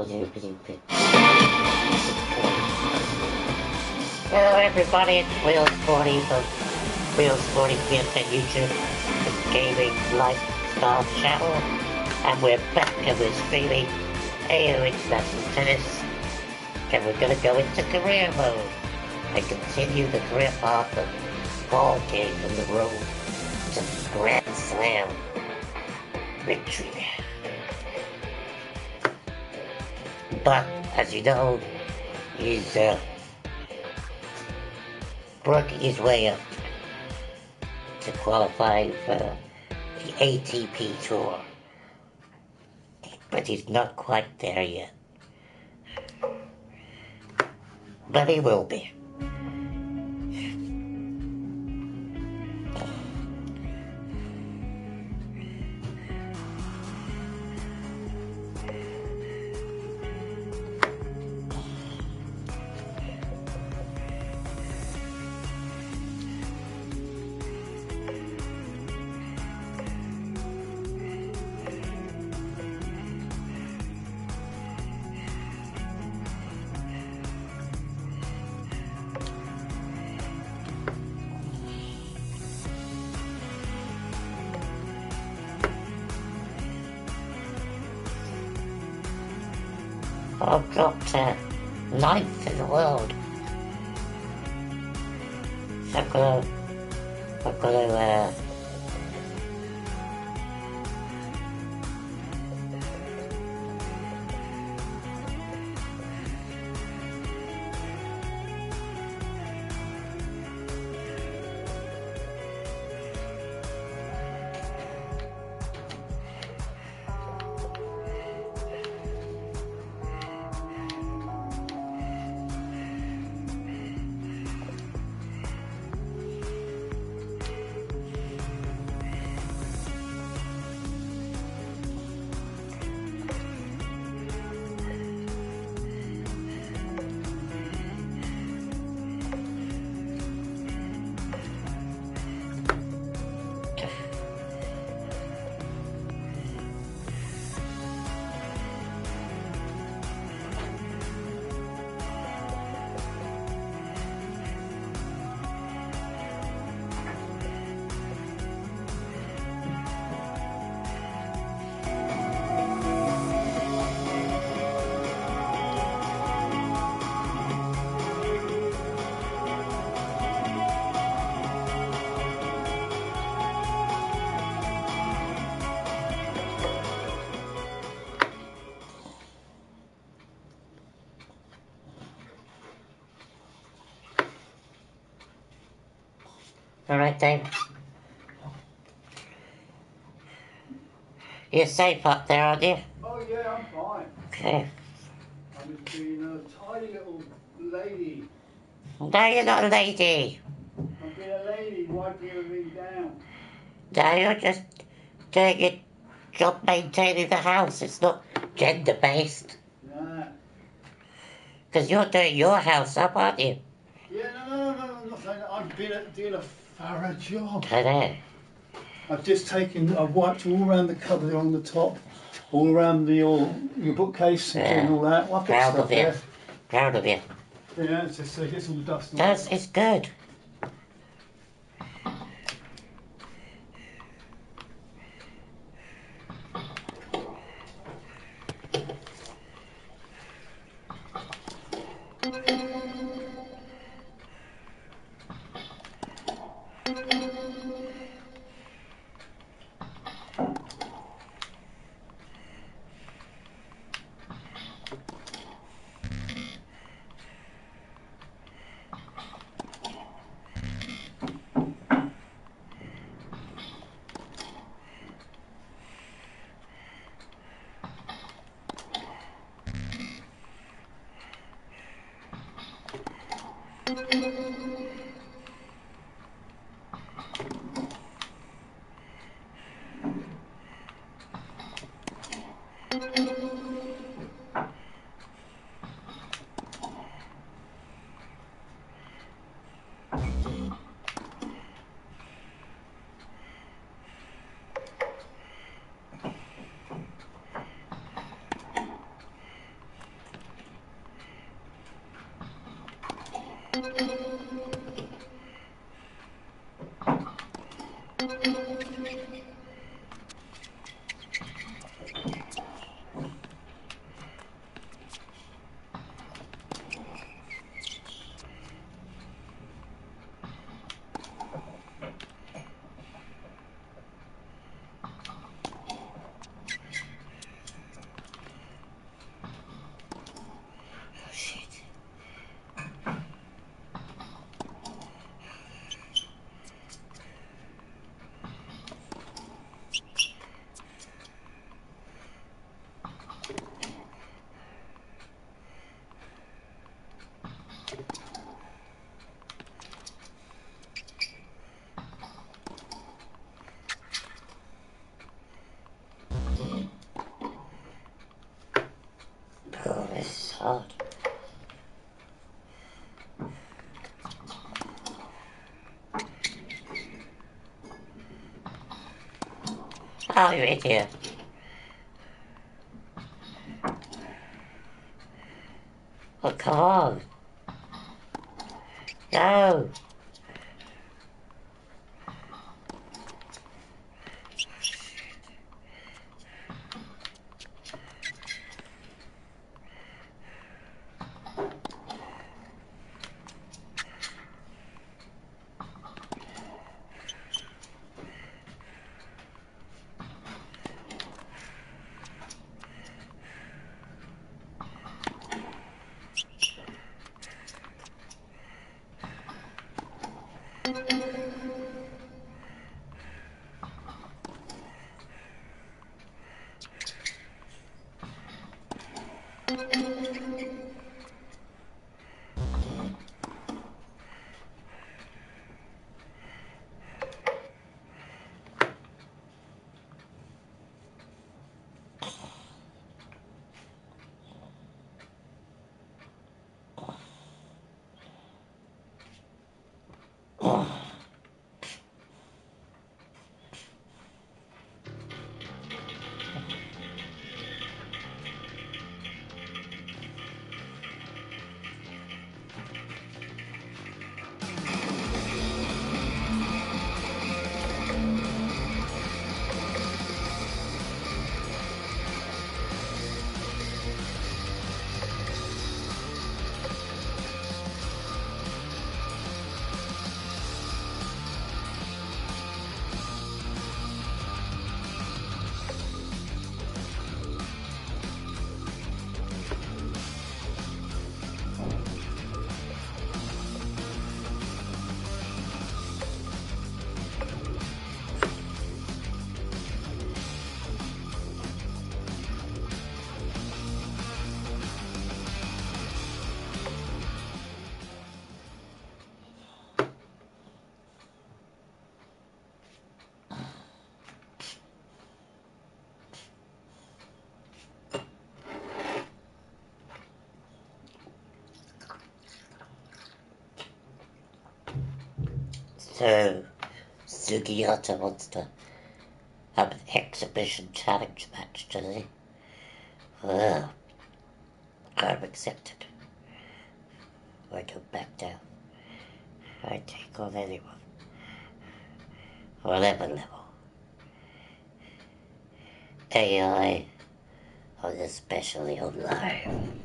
Hello everybody, it's Wheelz40 from Wheel Sporty Fields on YouTube, the gaming lifestyle channel, and we're back and we're streaming AO International Tennis, and we're gonna go into career mode and continue the career path of Paul King on the road to Grand Slam. Victory. But, as you know, he's uh, working his way up to qualify for the ATP Tour. But he's not quite there yet. But he will be. Right, You're safe up there, aren't you? Oh yeah, I'm fine. Okay. I'm just being a tiny little lady. No, you're not a lady. I'm being a lady wiping everything down. No, you're just doing your job maintaining the house. It's not gender based. Nah. Because you're doing your house up, aren't you? Yeah, no, no, no, no, I'm not saying that. I'm being a, doing a job. I know. I've just taken, I've wiped all around the cupboard on the top, all around the your, your bookcase Yeah. and all that. Well, I've got Proud stuff of you. there. Proud of you. Yeah, it's just gets all the dust. That's, it's good. Oh, hard. Oh, you idiot. So, Sugiyata wants to have an exhibition challenge match, he? Well, I'm accepted. I don't back down. I take on anyone. Whatever level. AI, or especially online.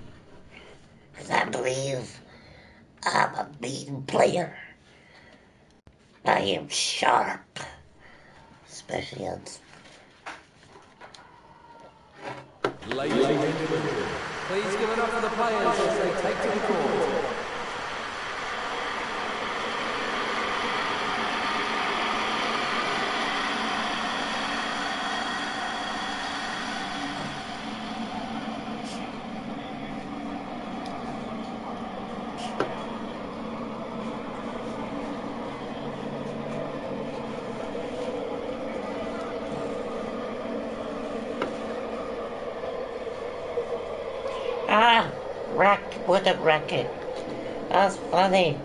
Because I believe I'm a mean player. Am sharp. Especially on Ladies and gentlemen, please give it up for the players as they take to the court. Ah, what a racket. That's funny.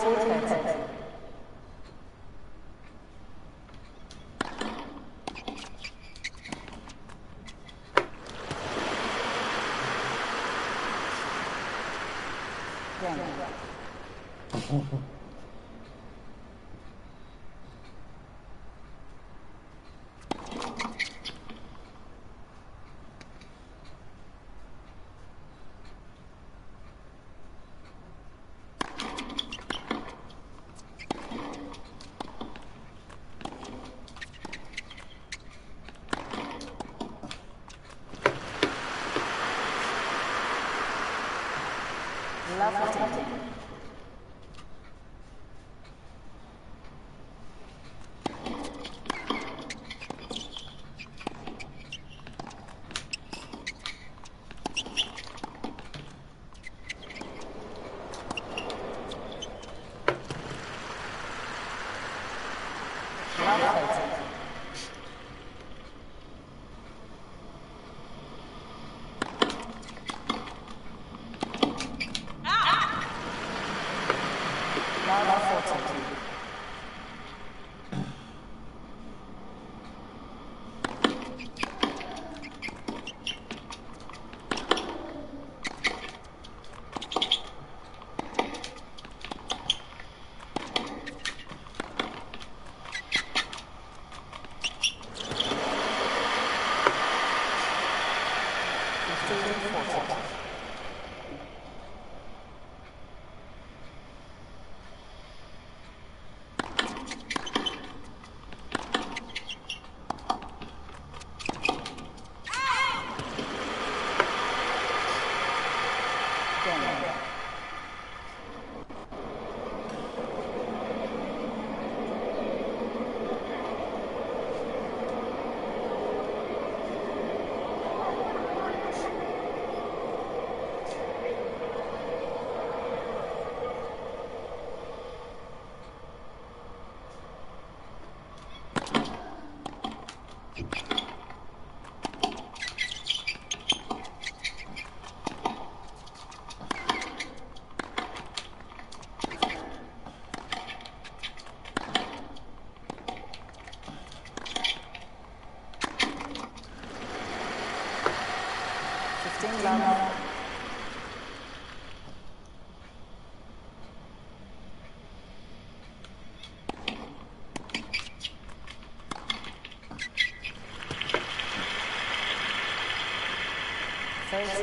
走起来走起来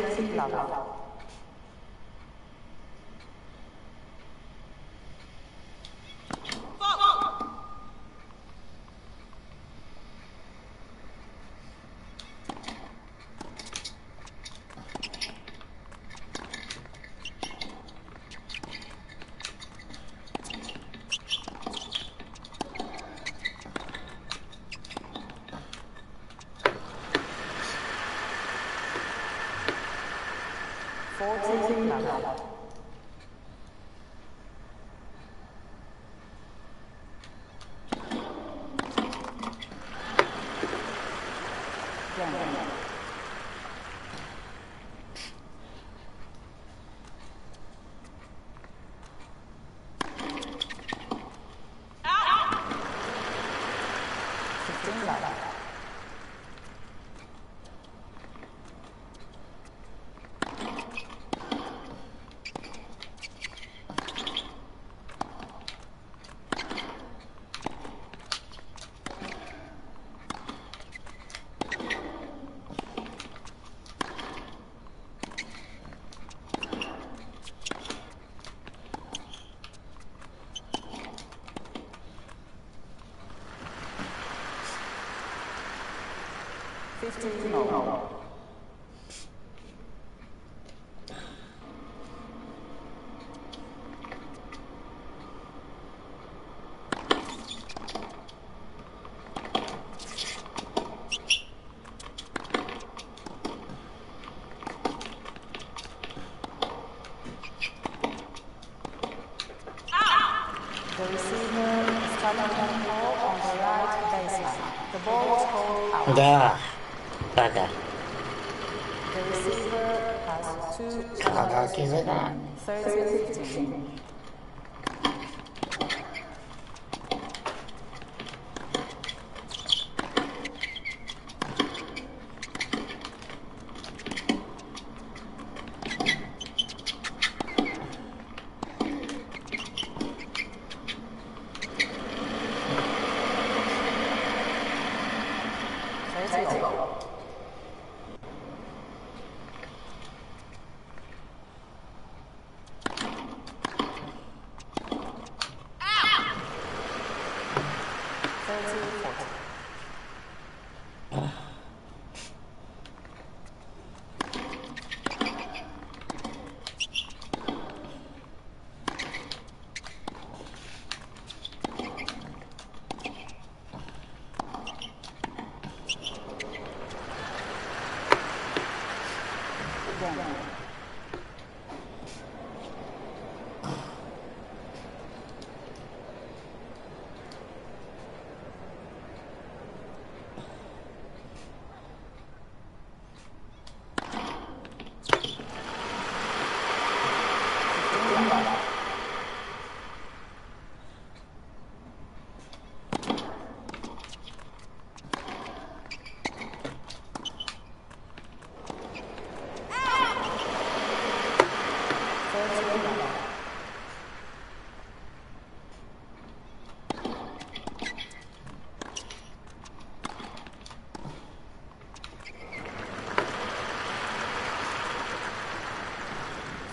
Thirteen love. Fourteen love. Again. Fifteen love. Fifteen more. The receiver started the ball on the right baseline. The ball was called out. Da. Bugger. The receiver has two Can't argue with that. 30 15. Thirty all. Thirty forty. Again.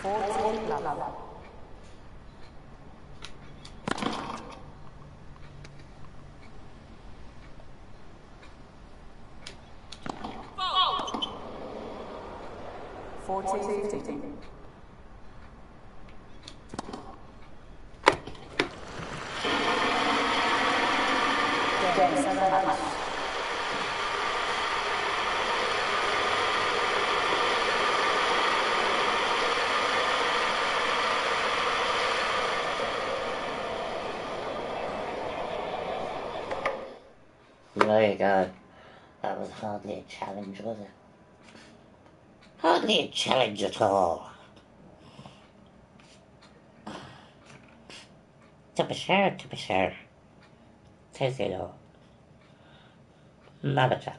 Thirty one. Fourteen love. Fourteen fifteen. Game seven match. There you go. That was hardly a challenge, was it? Hardly a challenge at all. To be sure, to be sure. Says it all. Not a.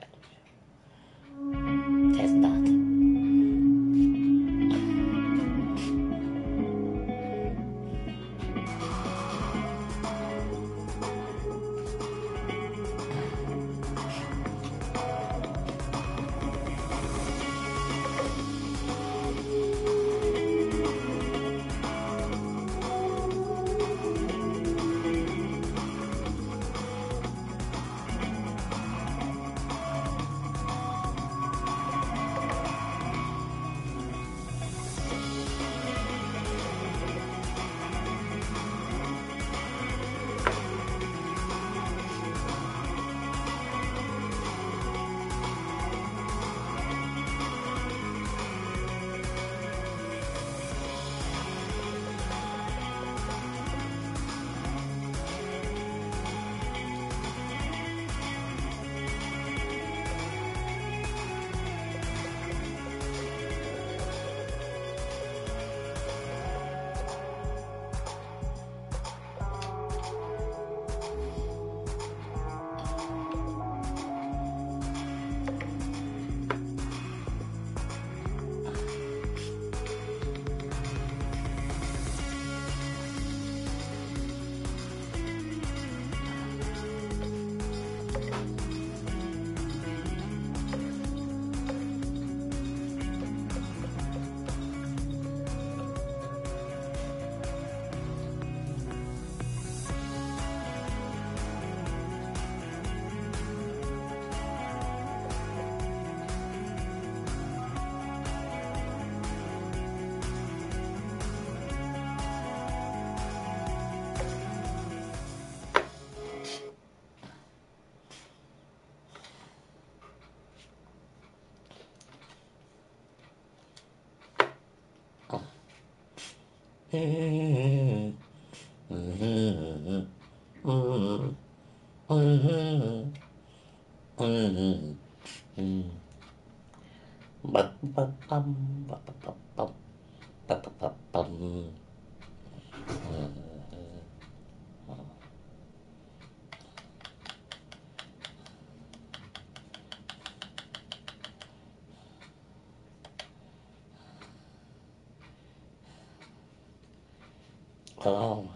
Toma.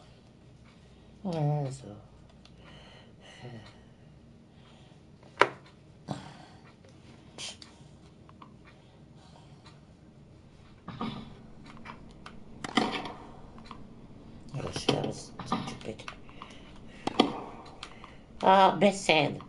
Não é, só. Ah, descendo.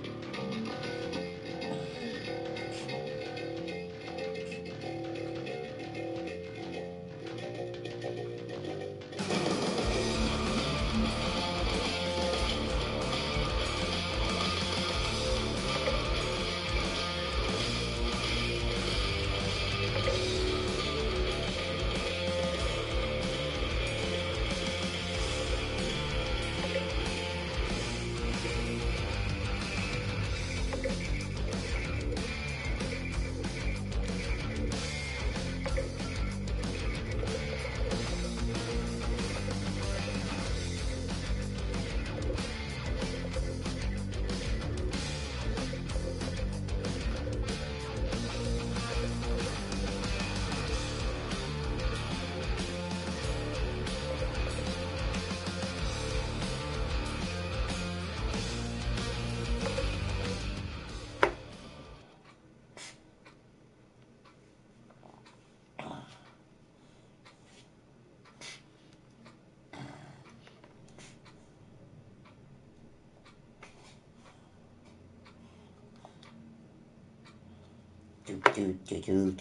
Hmm.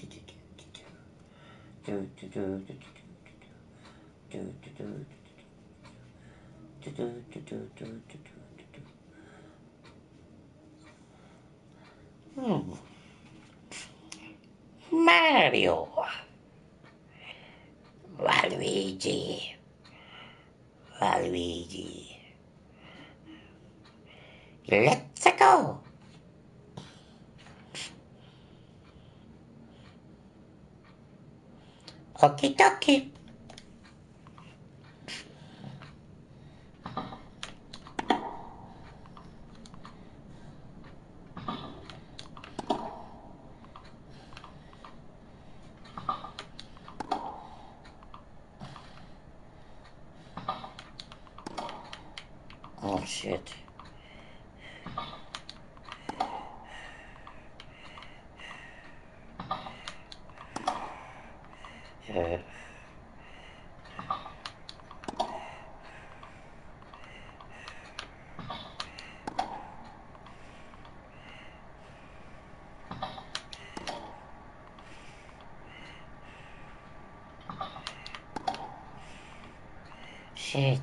Mario. Okie dokie. Oh shit. Shit.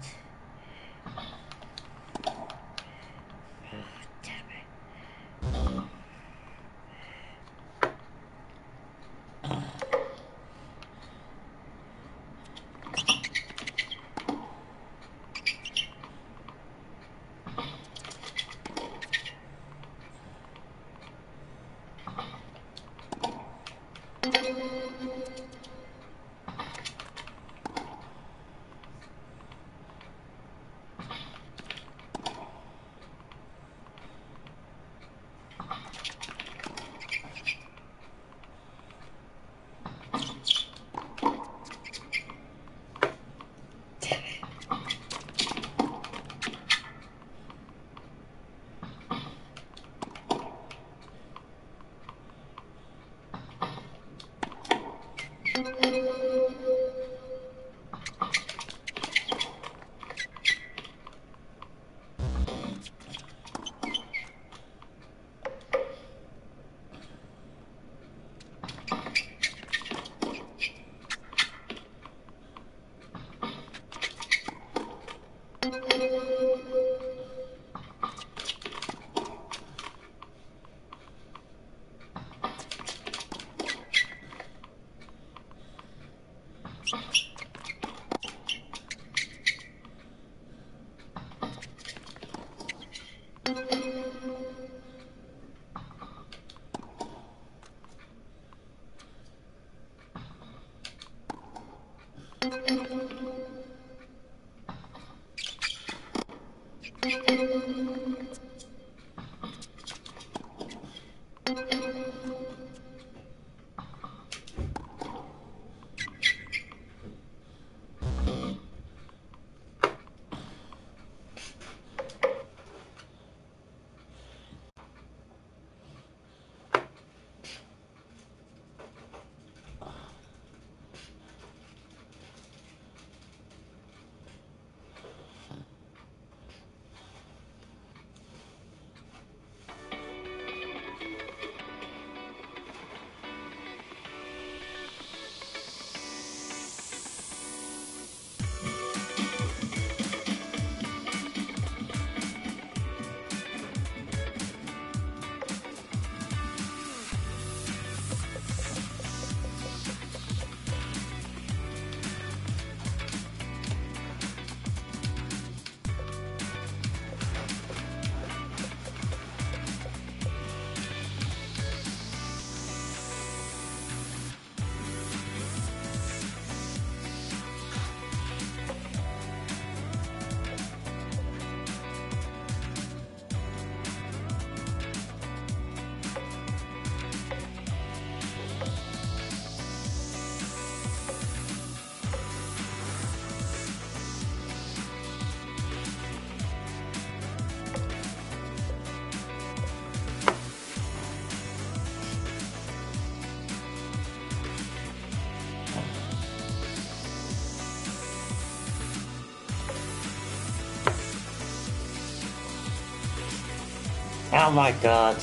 Oh my god.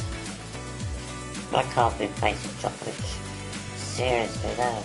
I can't be facing chocolate. Seriously, no.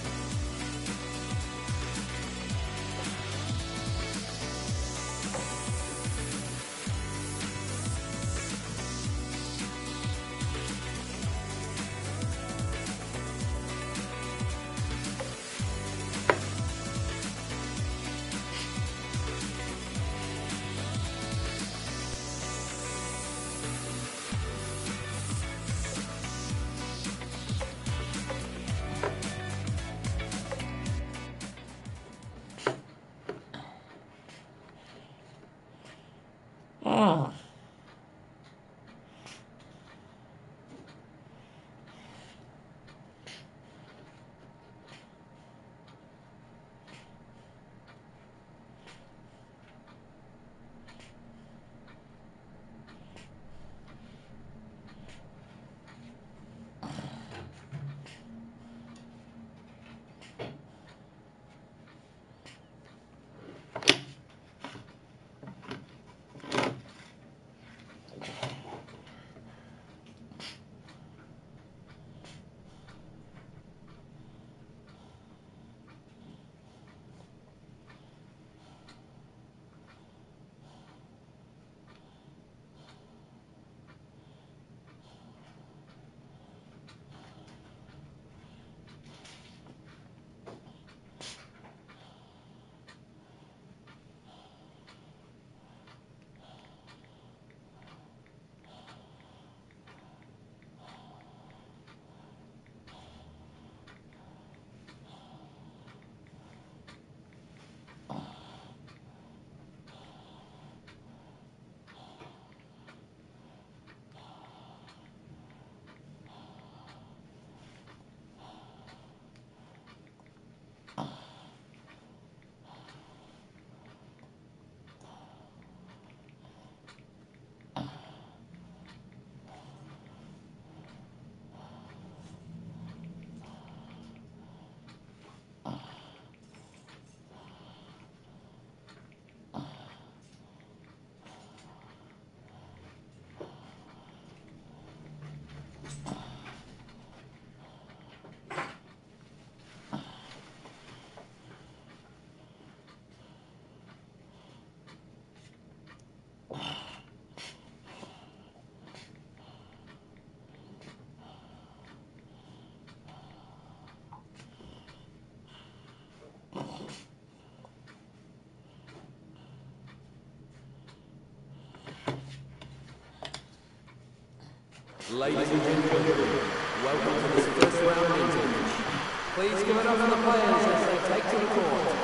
Ladies and gentlemen, welcome to this first round meeting. Please give it up for the players as they take to the court.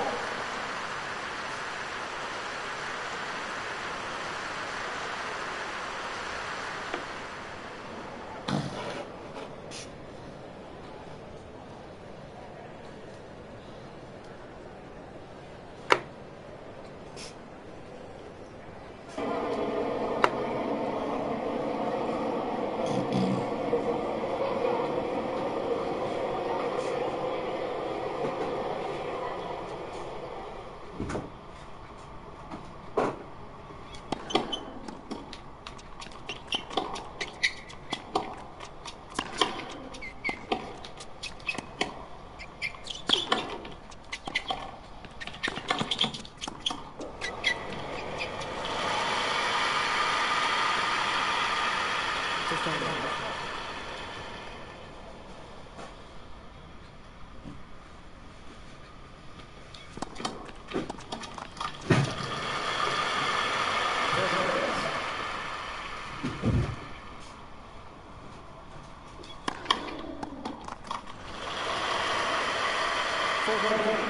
Thank you.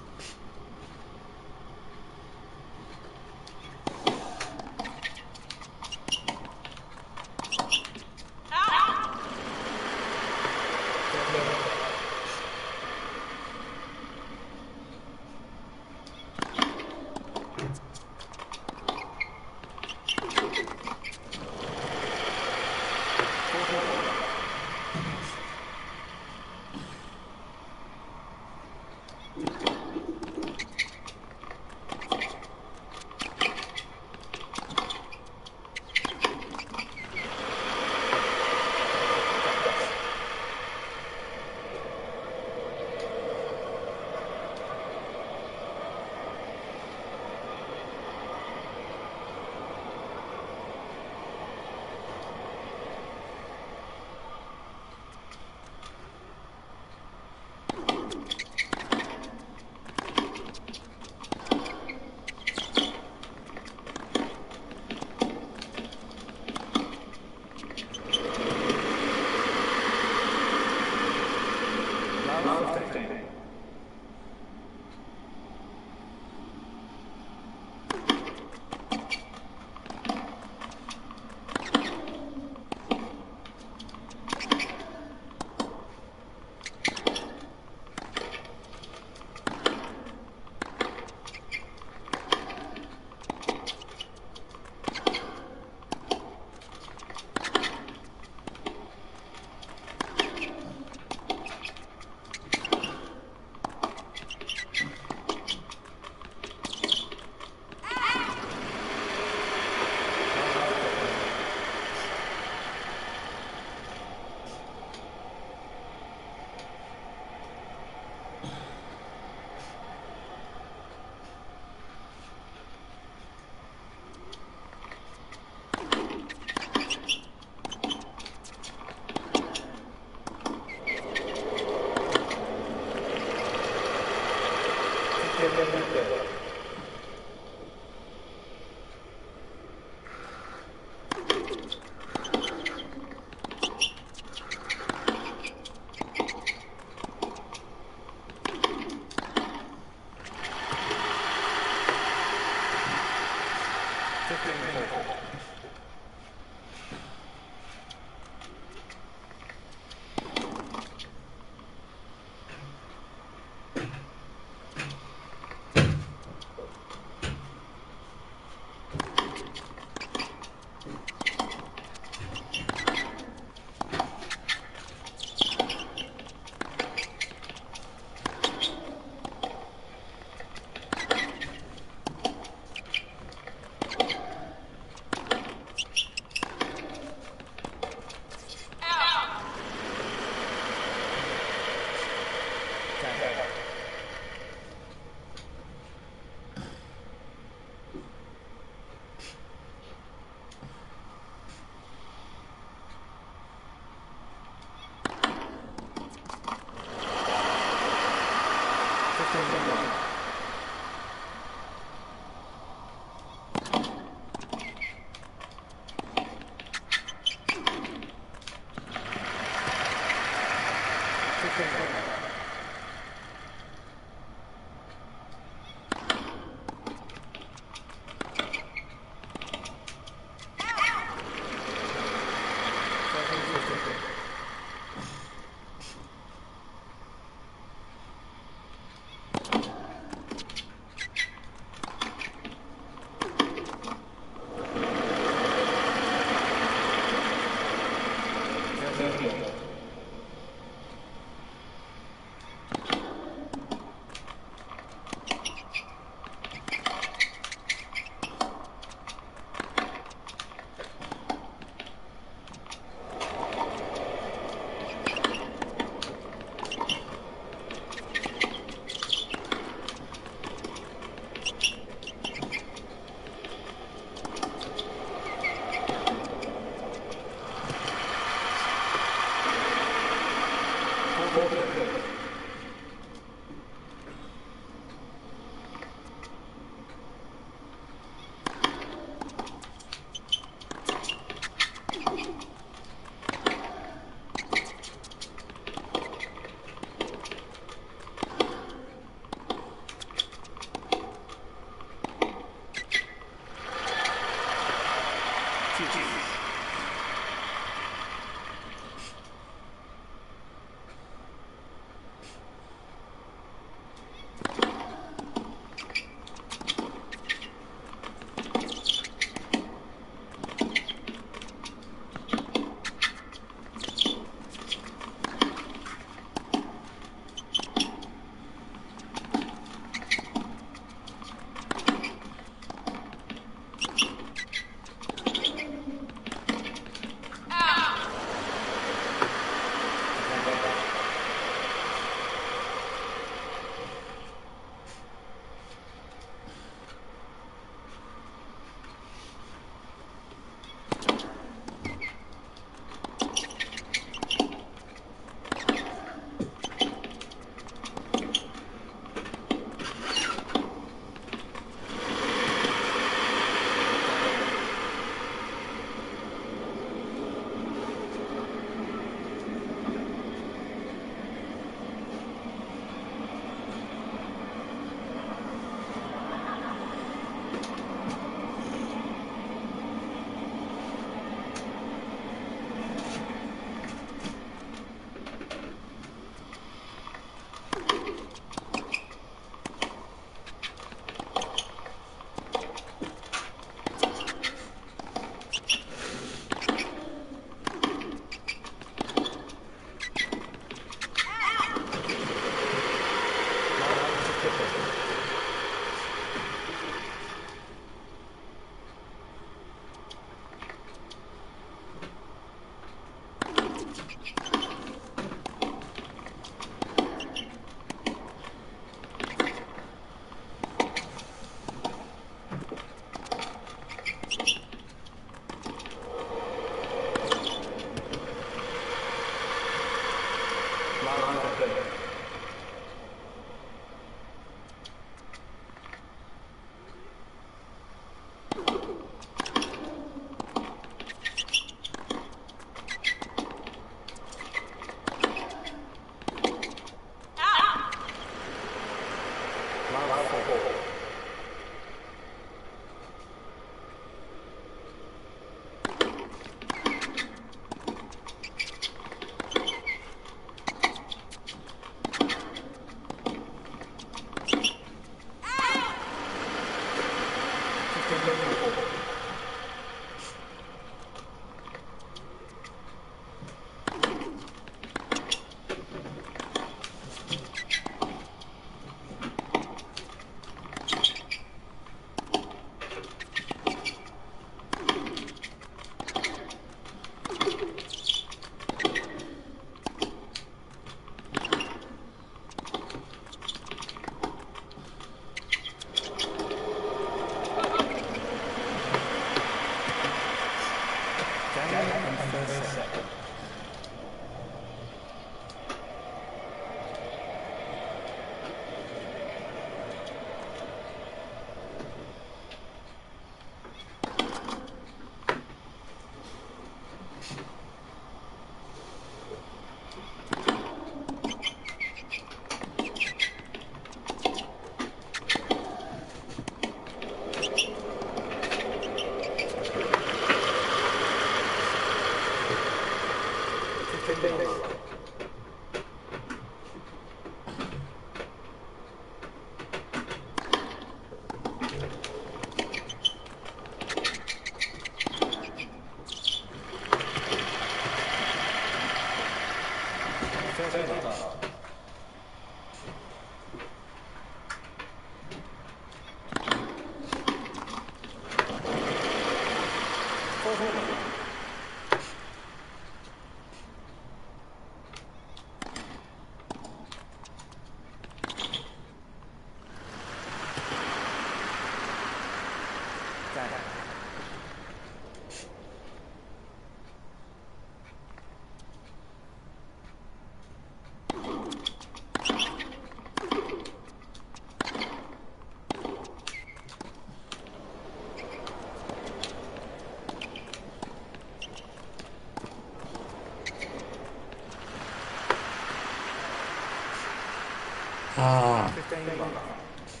15 bucks.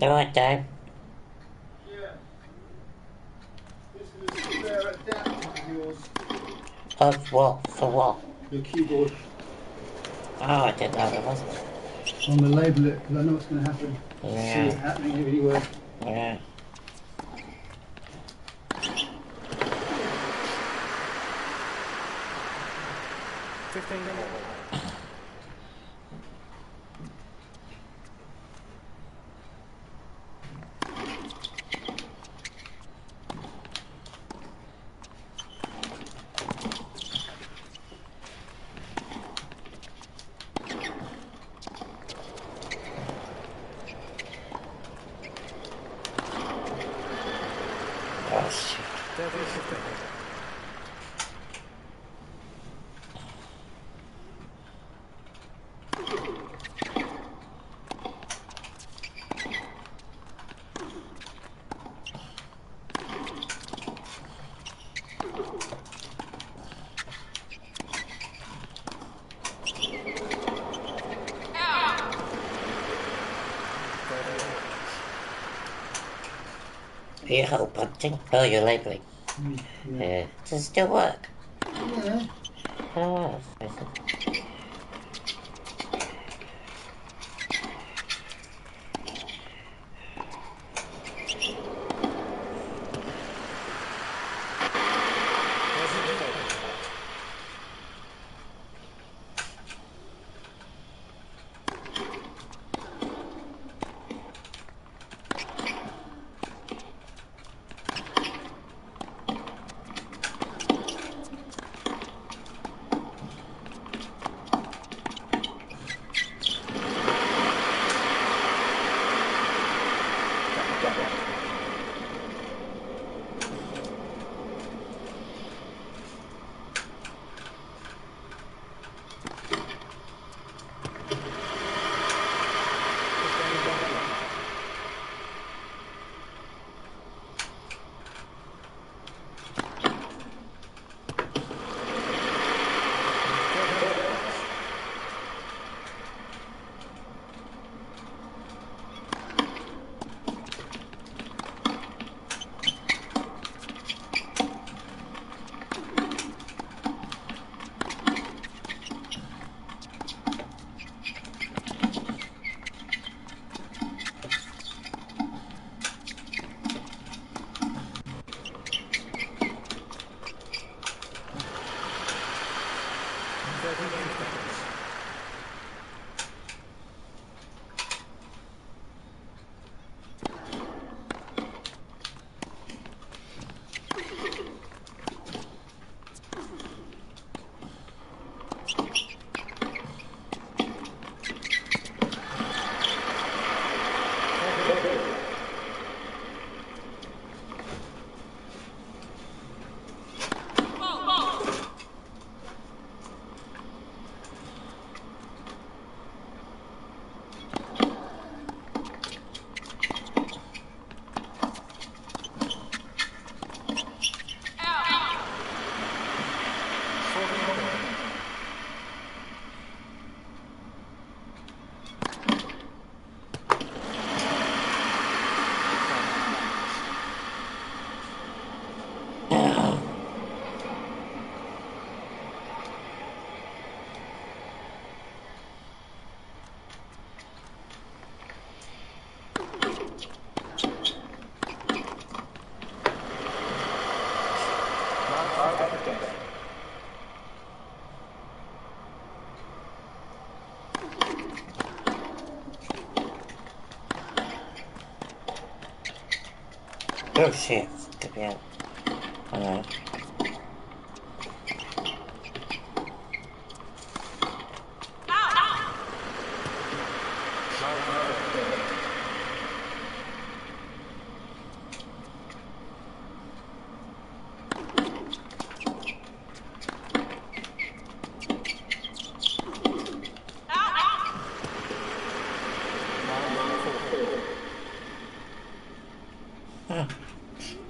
all right, Dave. Yeah. This is a spare adapter of what? For what? Your keyboard. Oh, I didn't know there was. I'm gonna label it because I know what's gonna happen. See it happening everywhere. yeah. Fifteen dollars. Oh, shit. Thirteen fifteen. Are you hole punching? Oh, you're labeling. Mm, Yeah. Does it still work? Oh shit. Me out. Uh,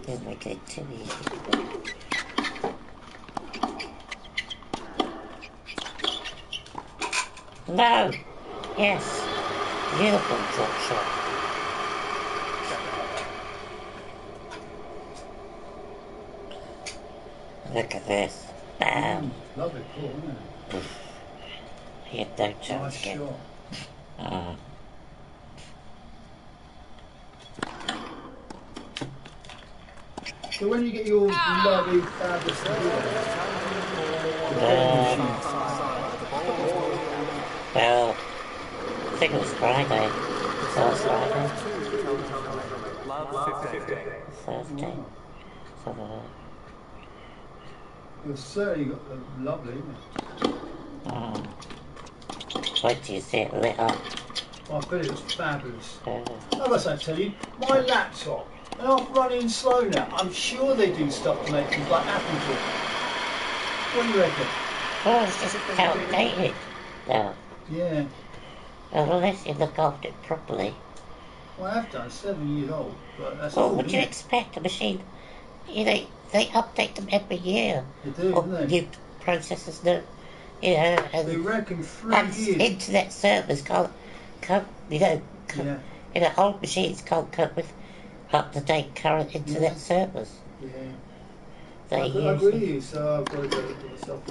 didn't make it too easy. No! Yes! Beautiful drop shot. Look at this. Bam! Lovely call, isn't it? He had no Nice chance again. shot. Uh, So when you get your lovely fabulous computer, um, well, I think it was Friday. Last Friday. Love 15. Thursday. So, uh, you've certainly got the lovely, isn't it? um, wait till you see it lit up. I bet it was fabulous. Uh, How must I tell you? My laptop, and I'm running slow now. I'm sure they do stuff to make things like Apple do. What do you reckon? oh, it's just outdated now. Yeah, Well, unless you look after it properly. well, I have done. Seven years old, but that's Well, all. would you it? expect a machine? You know, they update them every year. They do, Or don't they? new processors, new, you know, They and, reckon three and years. internet servers can't, can't, you know, can't, Yeah, you know, old machines can't cope with up-to-date current internet Yeah. servers. yeah. They I, I agree with you, so I've got to go myself.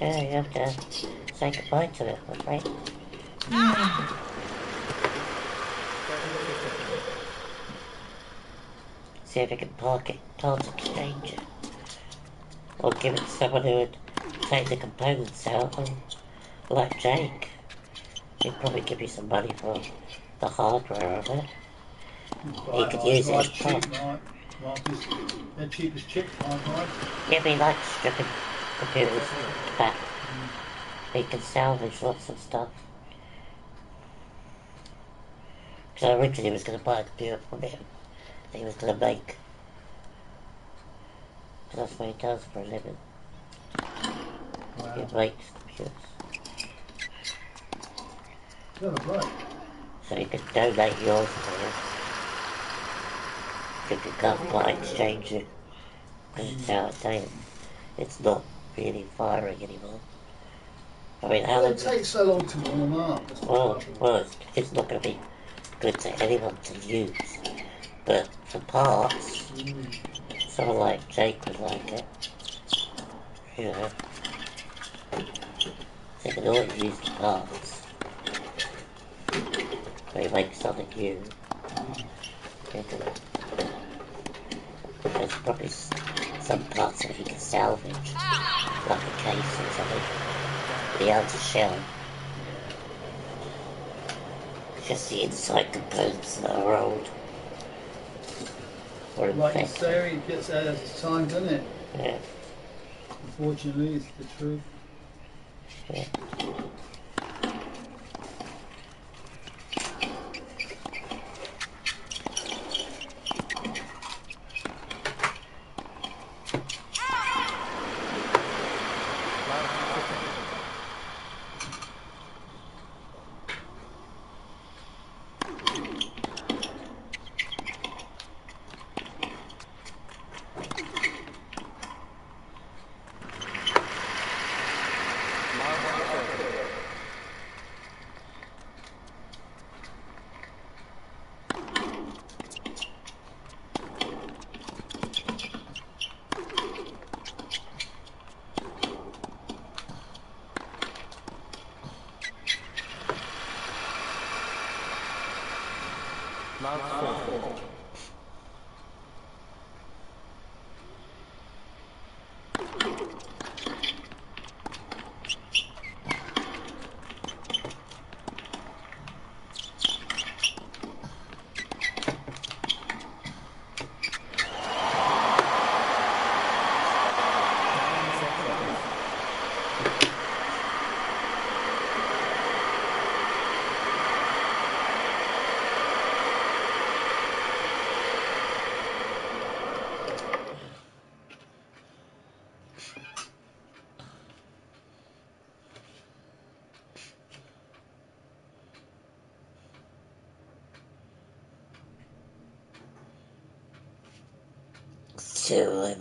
Yeah, you have to say goodbye to it, I'm afraid. See if I can park it, part exchange it. Or give it to someone who would take the components out and, like Jake, he'd probably give you some money for the hardware of it. Right, could right, use it right, as cheap, right. Right, just, they're cheap as chips, right. Yeah, but he likes stripping computers back. He can salvage lots of stuff. Because originally he was going to buy a computer from him. that He was going to make. Because that's what he does for a living. Wow. He makes computers. Right. So you could donate yours to him. You could come by exchange it. Because mm. it's outdated. It's not really firing anymore. I mean, how Well, long... it takes so long to warm up. Well, well, it's, it's not going to be good to anyone to use. But for parts, someone like Jake would like it. You know. They can always use the parts. They make something new. There's probably some parts that you can salvage, like a case or something. The outer shell. Just the inside components that are old. Or Like you infected. say, it gets out of its time, doesn't it? Yeah, Unfortunately, it's the truth. yeah.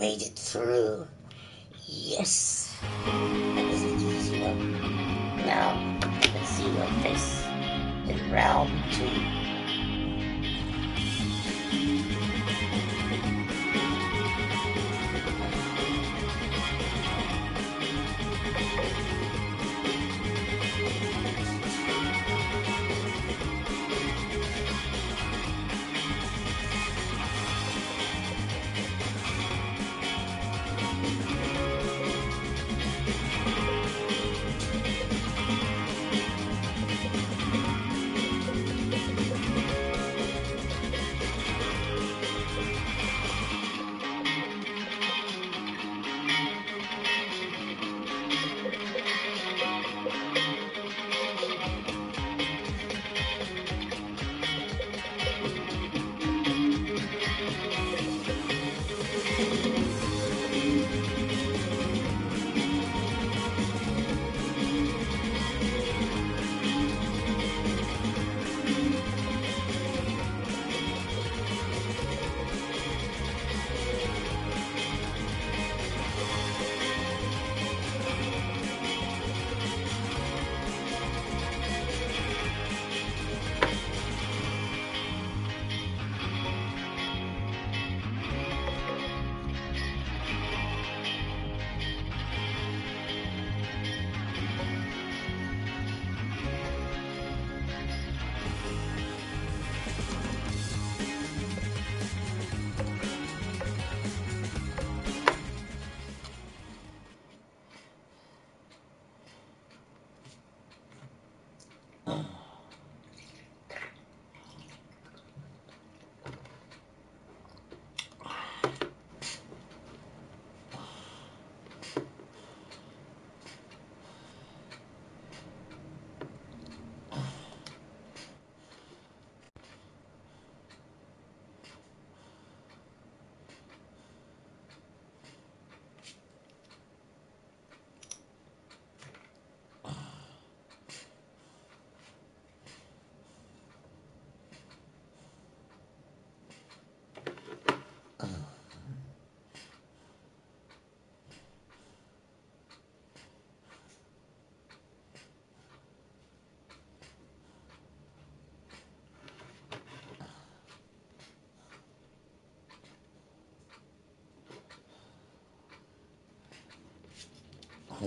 Made it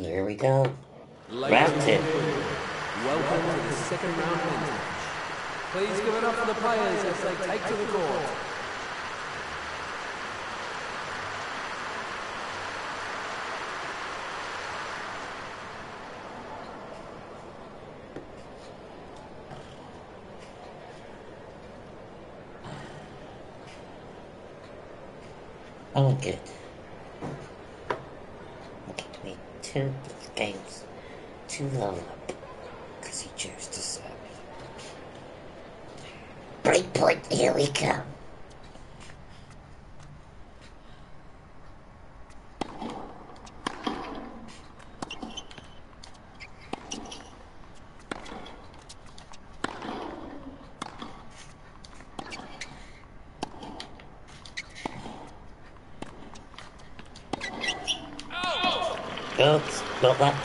There we go. Round and two. welcome to the second round match. Please give it up for the players as they take to the court. Oh, good. Okay, we two games too low up because he chose to serve. Break point, here we come.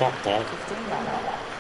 Not like that, Dad. 15 love.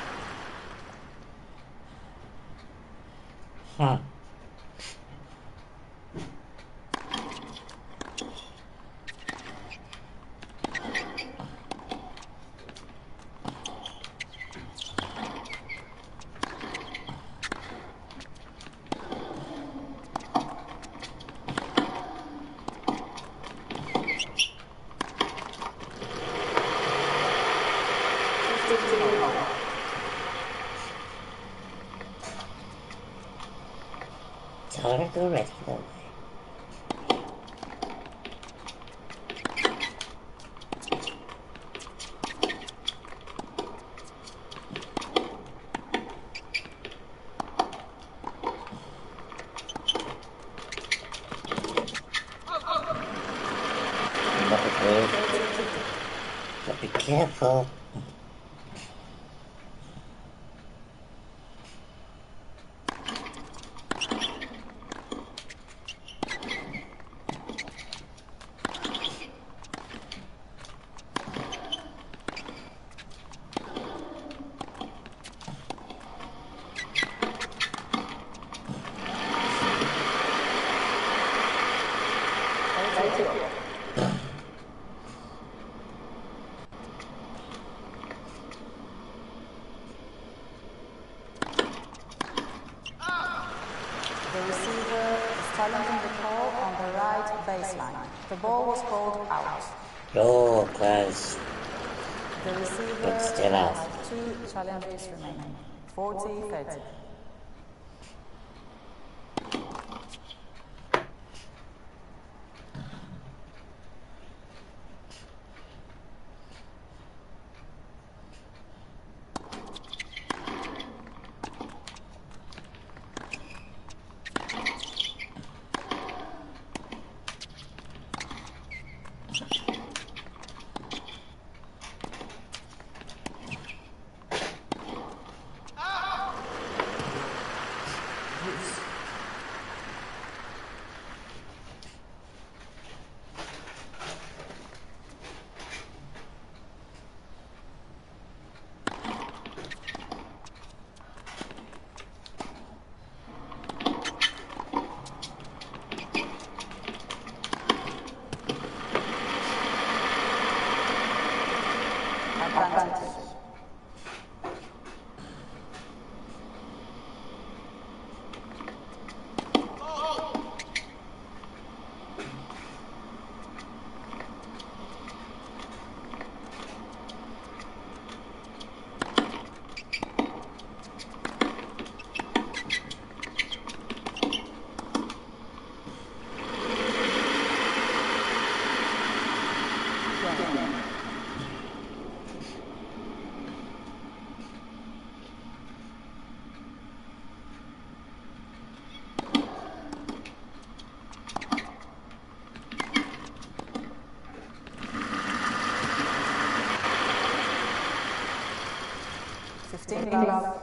Fifteen love.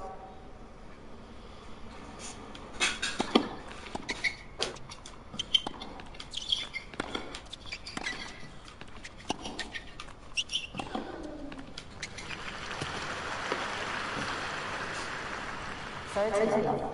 Thirty love. Forty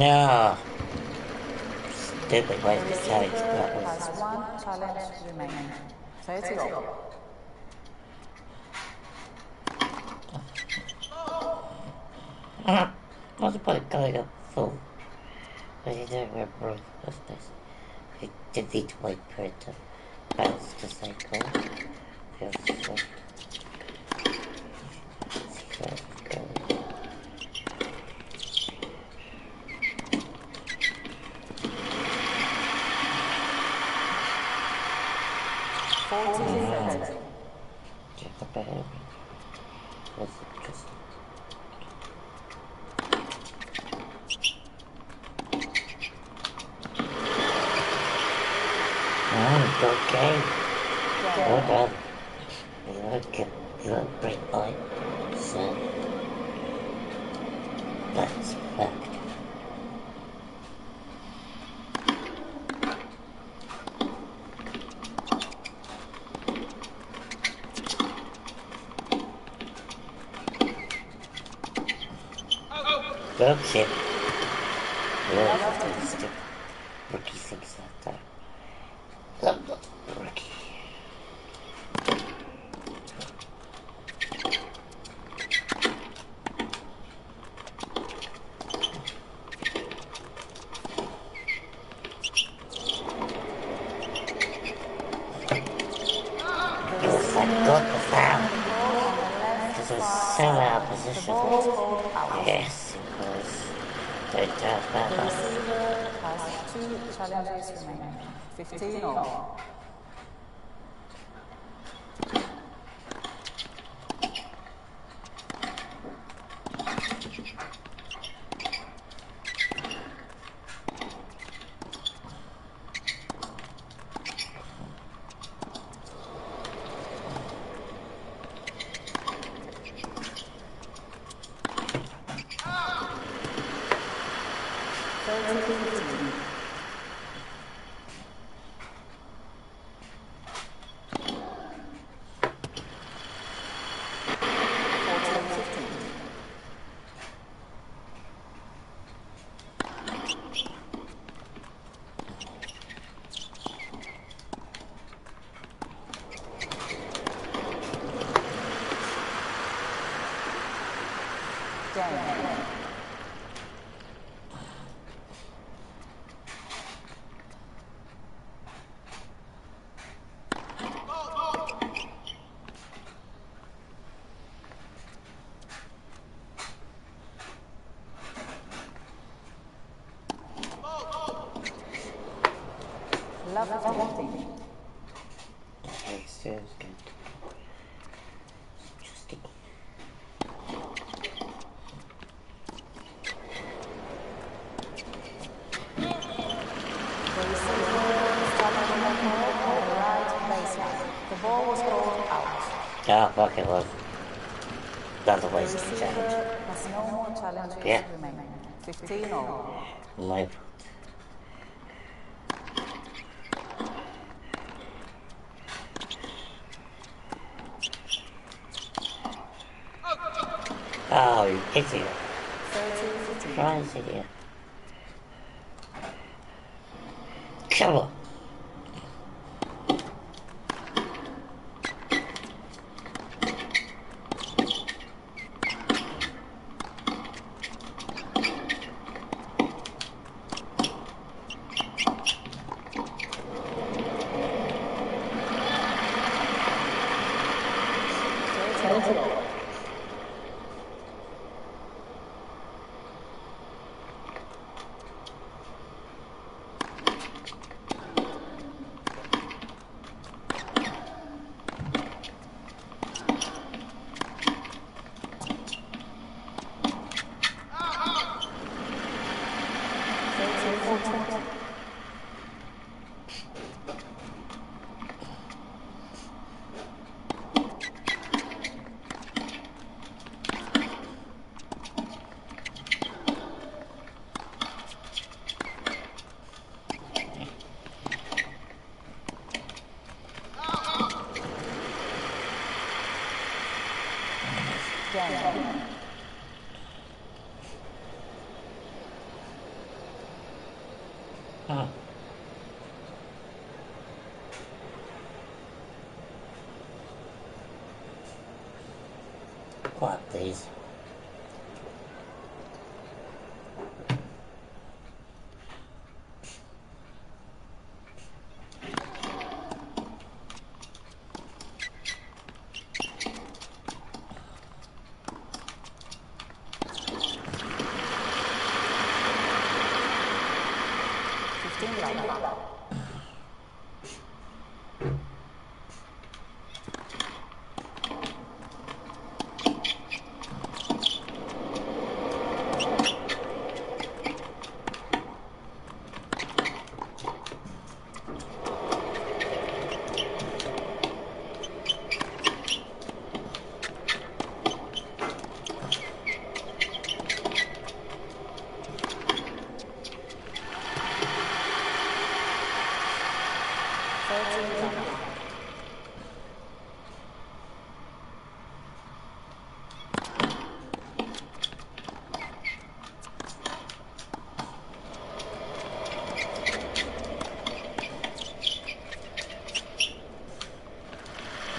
No. Stupid way The to challenge that has was. one challenge remaining. 30 all. What's the point of going up full? But you don't remember of this. It did need the semi opposition. Yes, because they talk about. Receiver has two challenges remaining. 15.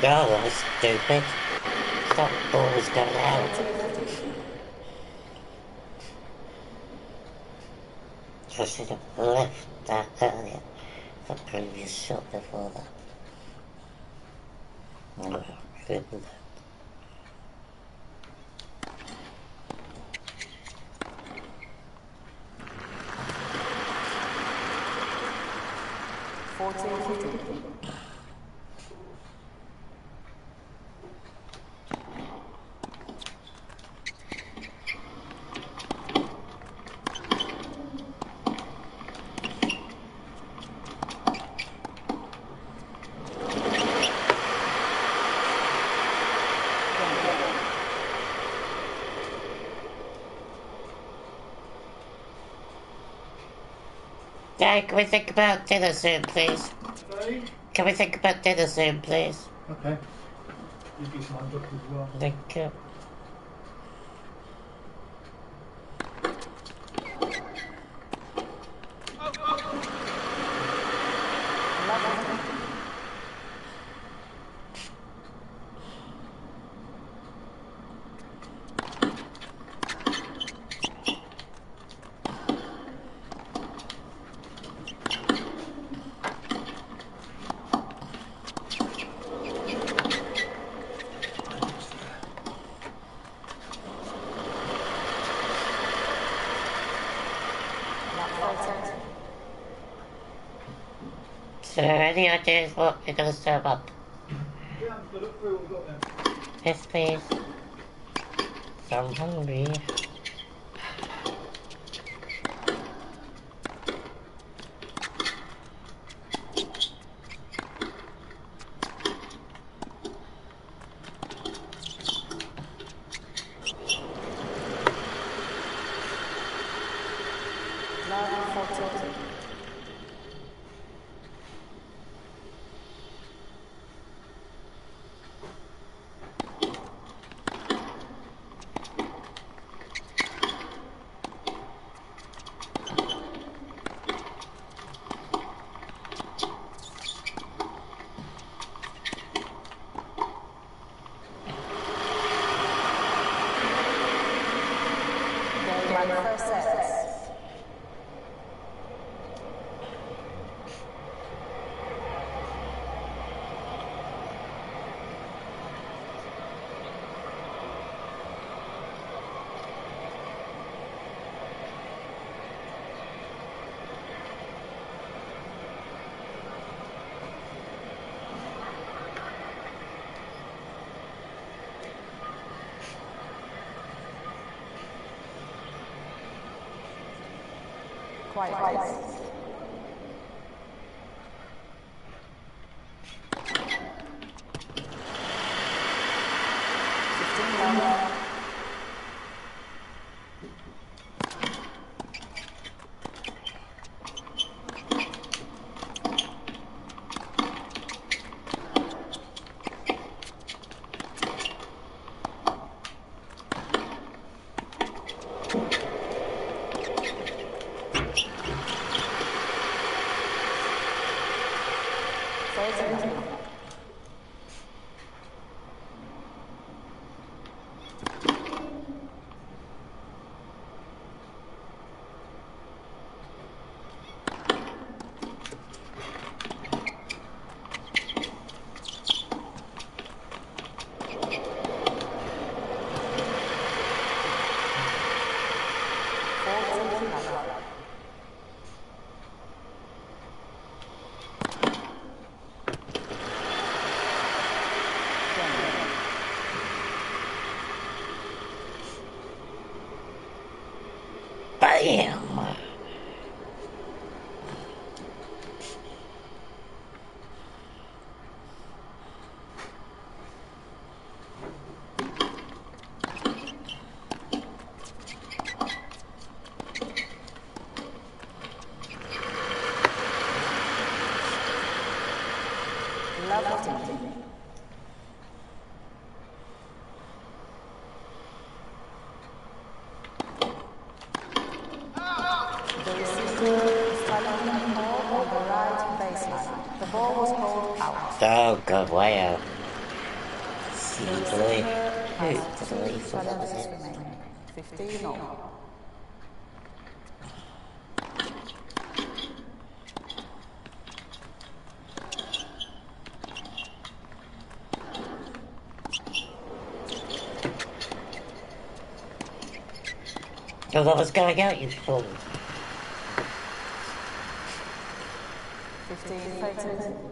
No, that's stupid. Stop balls going out. I should have left that earlier. The previous shot before that. Oh, good. Fourteen fifty. Can we think about dinner soon, please? Sorry? Can we think about dinner soon, please? Okay. You do some book as well. Thank you. Ideas what you're gonna serve up? Yes, please. So I'm hungry. Gallagher you, fool. 15 photos.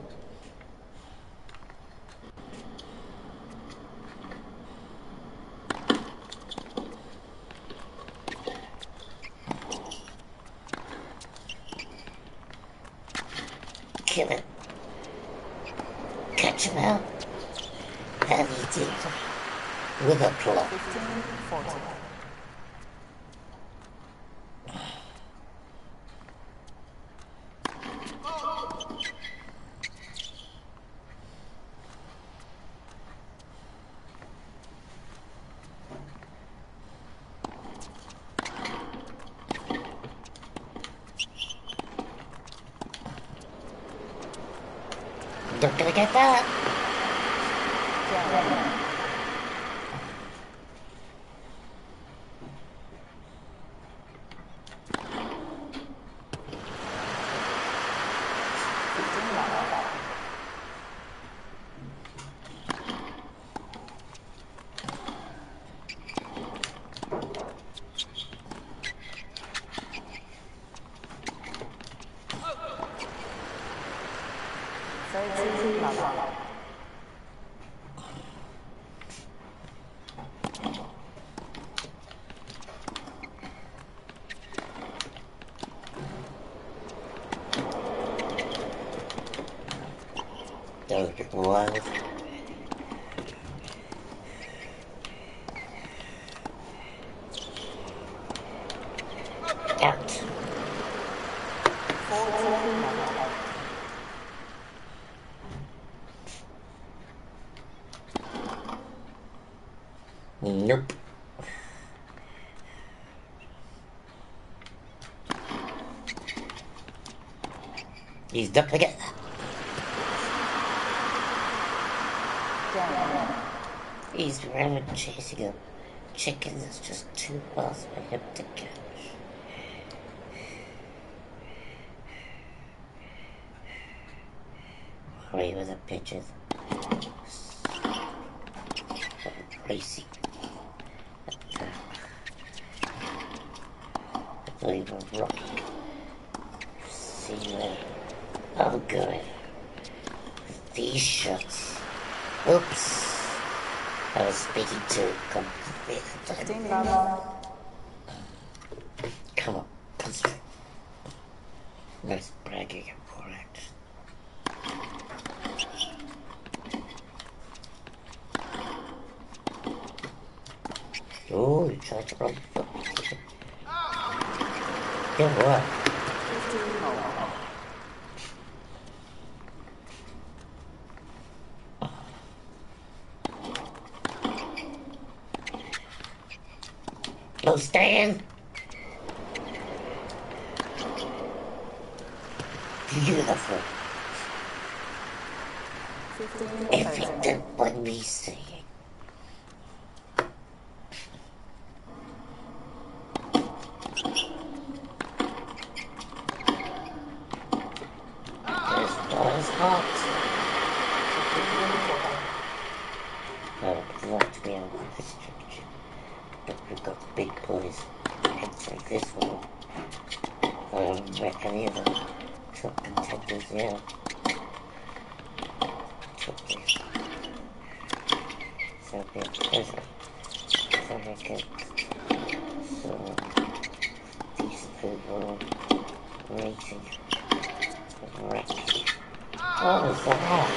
get that. He's don't forget He's running chasing a chicken that's just too fast for him to catch. Worry with the pigeons. something's new. Something's, something's pleasant. Something's good. Oh, so, these people waiting. Wreck. What was that?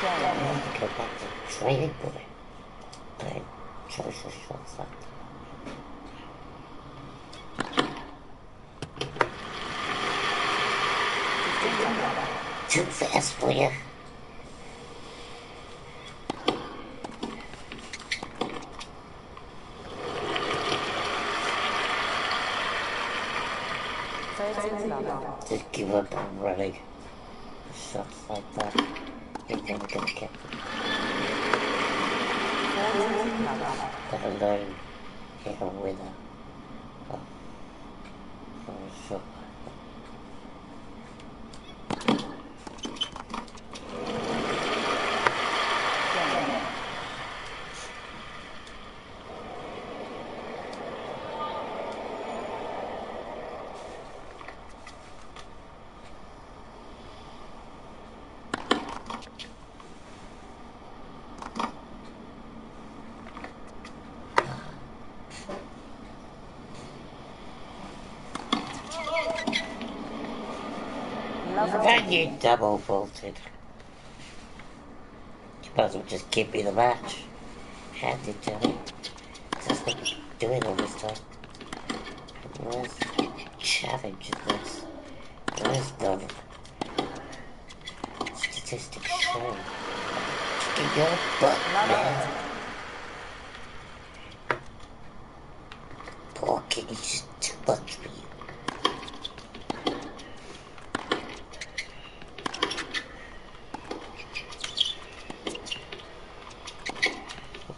I want to go back to training boy. I chose this one. For you. Just give up on running. Stuff like that. You're never gonna get them. Fourteen left. Let alone get a winner. Oh, for sure. Level And you double vaulted. You might as well just give me the match. Hand it to me. That's what you're doing all this time. Where's the challenge in this? There is none. Statistics show. Kick your butt, man. Talking is just too much for you.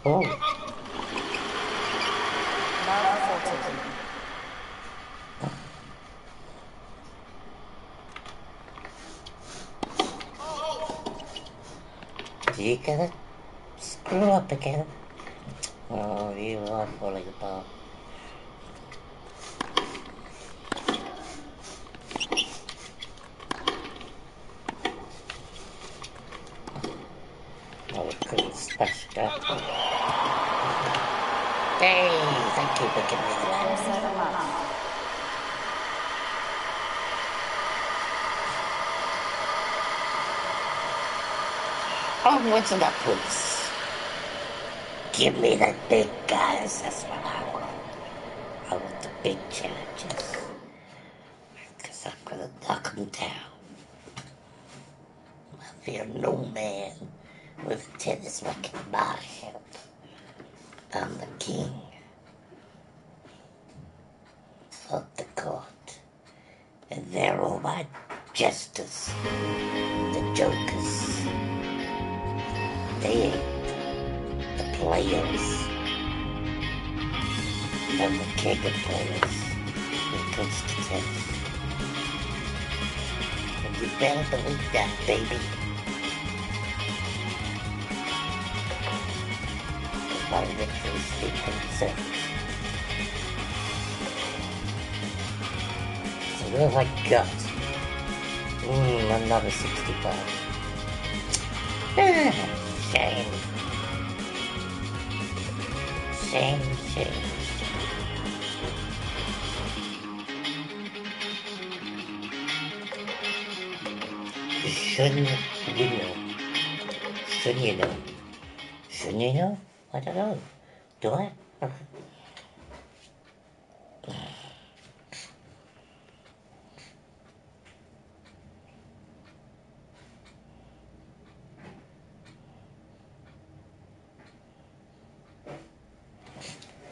Oh, level fourteen. Gonna screw up again? Oh, you are falling apart. Oh, we couldn't smash it up. Hey, thank you for giving me the Level seven left. Onwards and upwards. Give me the big guys, that's Shouldn't you know? Shouldn't you know? Shouldn't you know? I don't know. Do I?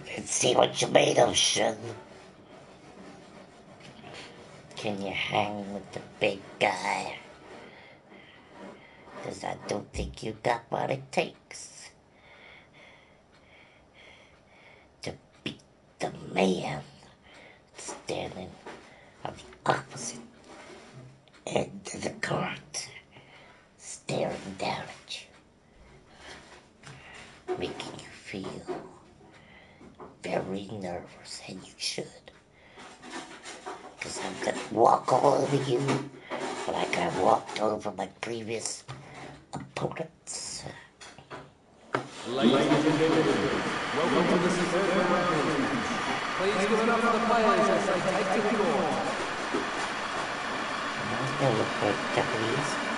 Let's see what you're made of, Shun. Can you hang with the big guy? Because I don't you got what it takes to beat the man standing on the opposite end of the court, staring down at you, making you feel very nervous, and you should. Because I'm gonna walk all over you like I walked over my previous Ladies and gentlemen, welcome to the round. Please give it up for the players as they take to the court. Look like Japanese.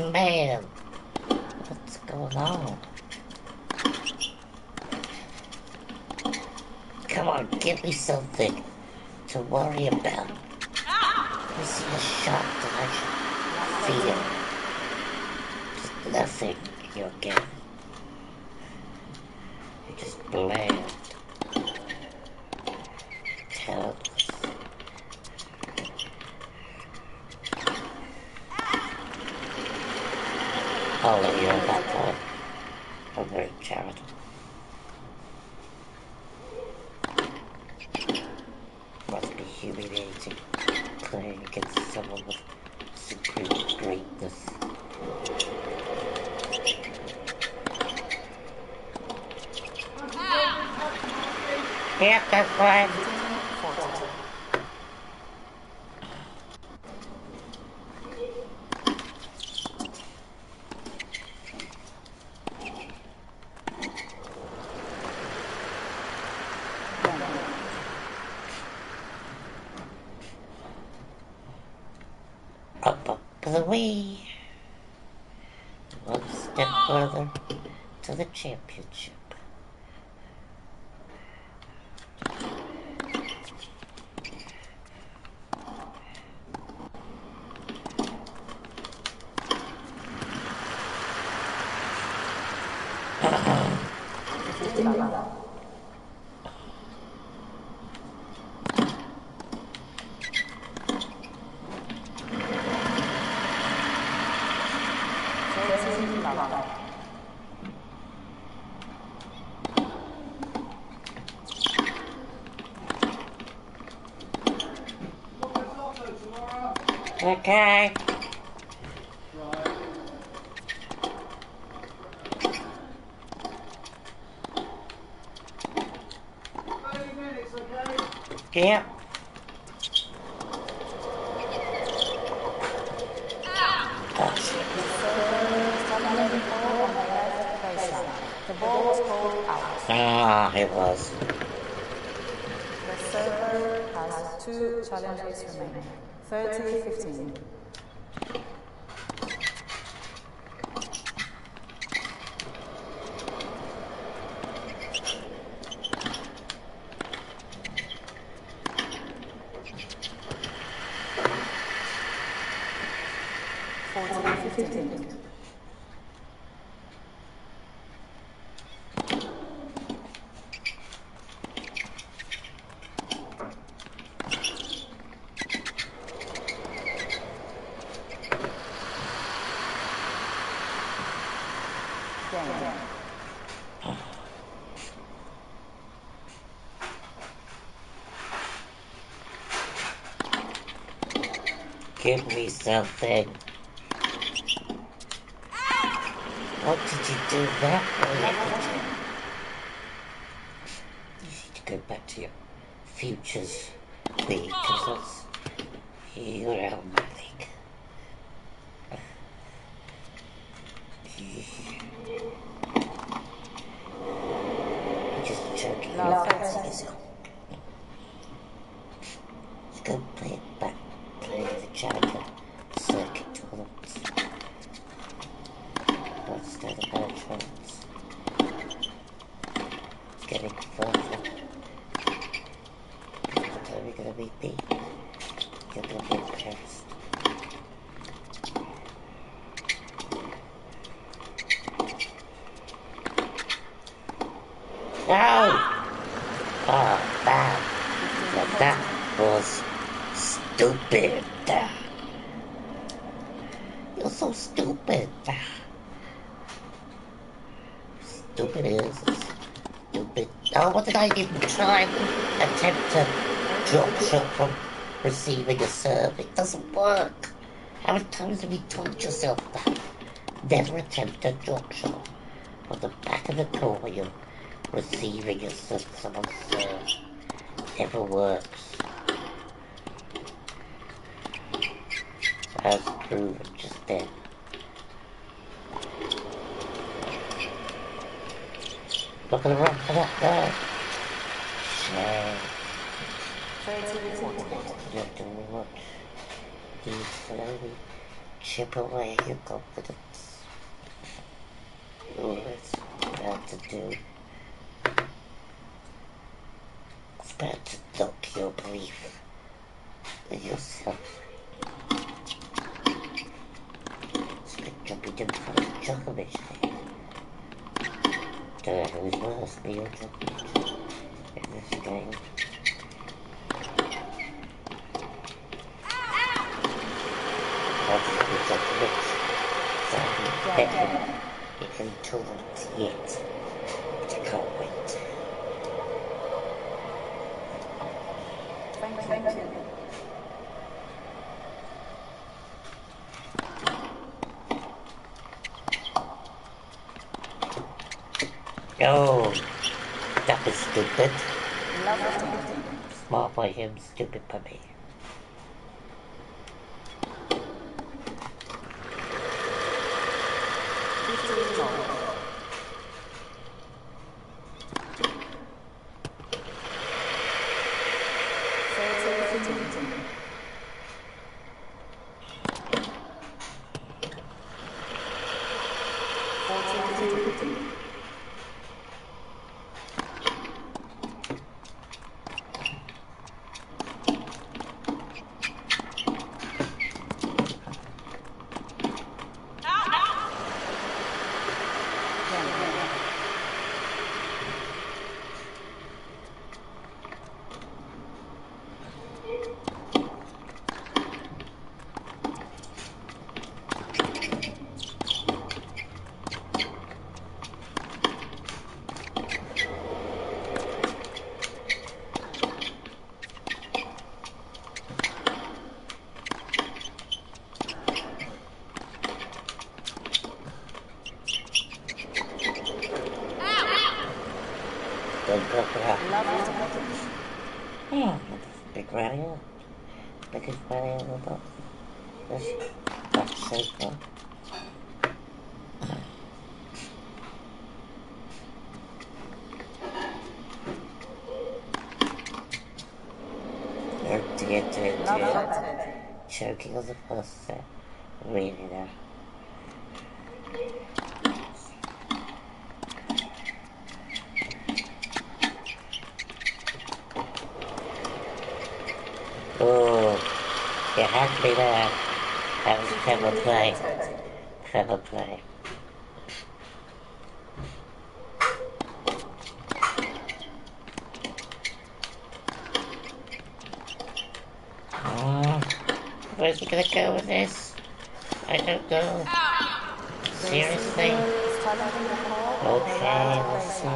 man. What's going on? Come on, give me something to worry about. This is a shock that I should feel. Just nothing. You're getting. away. One step further to the championship. Give me something. What did you do that for? You need to go back to your futures, because that's your. decided try and attempt to drop shot from receiving a serve. It doesn't work. How many times have you told yourself that? Never attempt a drop shot from the back of the coil receiving a serve. serve. Never works. As proven just then. Look at the rock for that guy. Slowly chip away your confidence. All it's about to do you had me there. That was clever play. Clever play. Oh, where's he gonna go with this? I don't know. Seriously? Okay, let's see.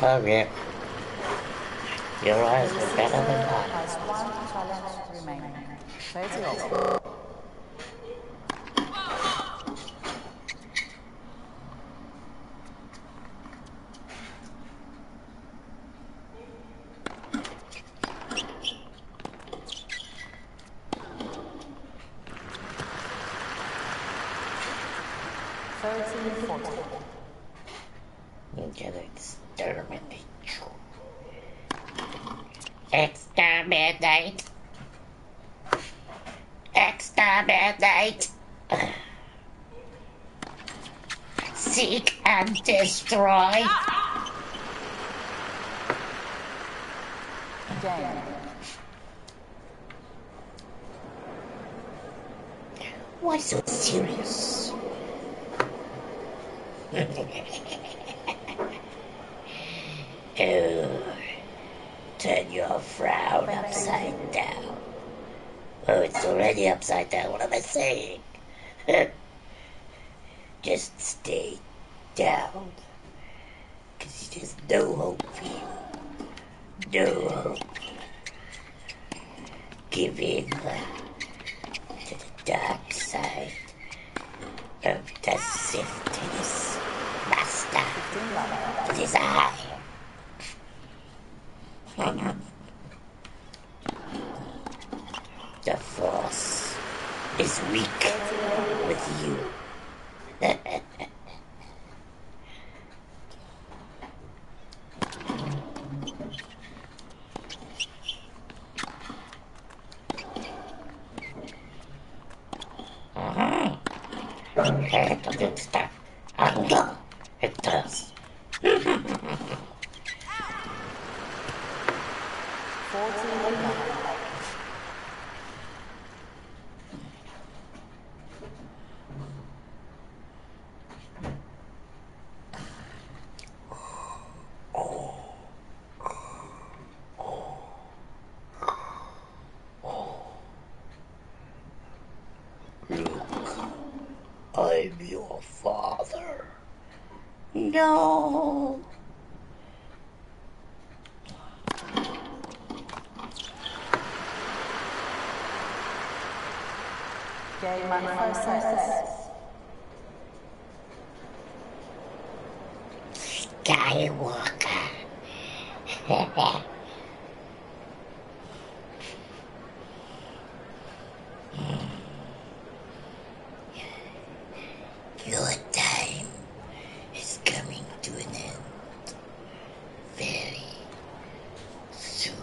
Oh yeah. Your eyes were better than mine. Has one challenge remaining. 30 over. Thirteen forty. You're gonna exterminate you. Exterminate. Exterminate. Seek and destroy. Game. Why so serious? oh, turn your frown upside down. Oh, it's already upside down. What am I saying? Just stay down. Because there's no hope for you. No hope. Give in. dark side of the Sifties. Master, it is I. The Force is weak with you. Eto está. Ando. Atrás. 14 11. I'm your father. No. Game manifests. Skywalker. Your time is coming to an end very soon.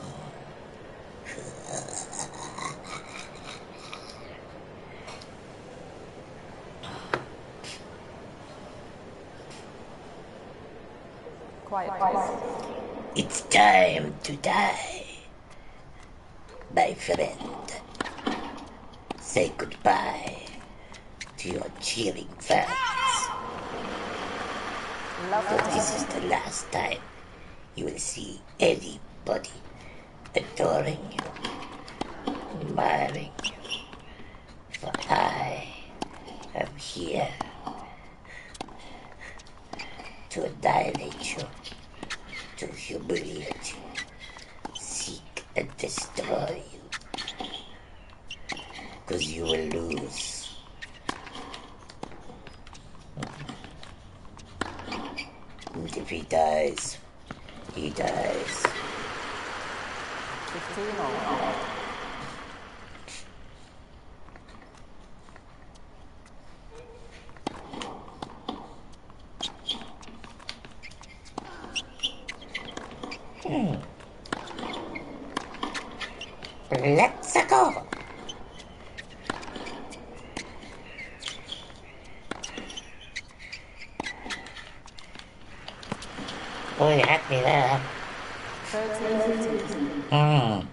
Quiet, please. It's time to die. My friend, say goodbye to your cheering fans. Love For to this is the last time you will see anybody adoring you, admiring you. For I am here to annihilate you, to humiliate you, seek and destroy you. Because you will lose. And if he dies, he dies. 15 all. Let's go. Oh, you had me there. 13 15. Hmm.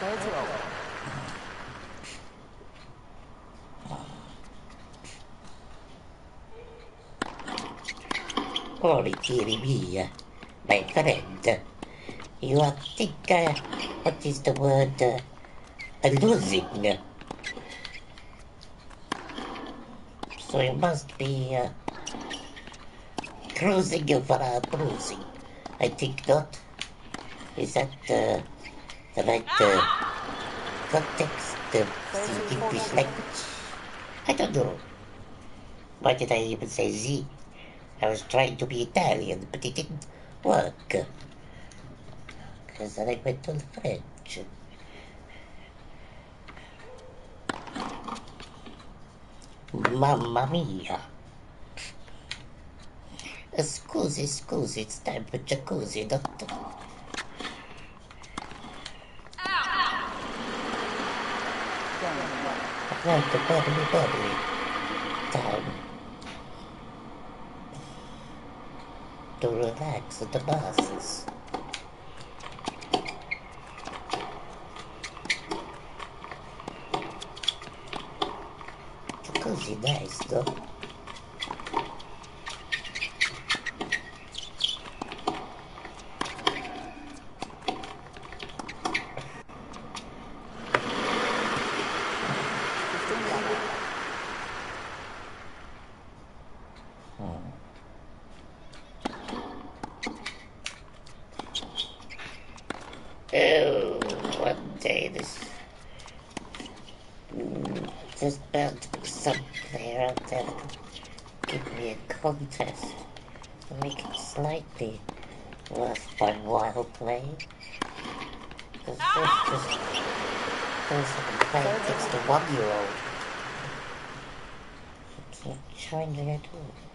Thirty all. Holy dearie me, uh, my friend. You are think, uh, what the word, uh, uh, losing. So you must be, uh, cruising for a bruising. I think not. Is that, uh, the right, uh, context of the English language? I don't know. Why did I even say Z? I was trying to be Italian, but it didn't work. Because I went to the French. Mamma mia. Scusi, scusi, it's time for jacuzzi, doctor. Tanto bubbly, bubbly. Time to relax the masses. Jacuzzi one year old. It's like trying to get old.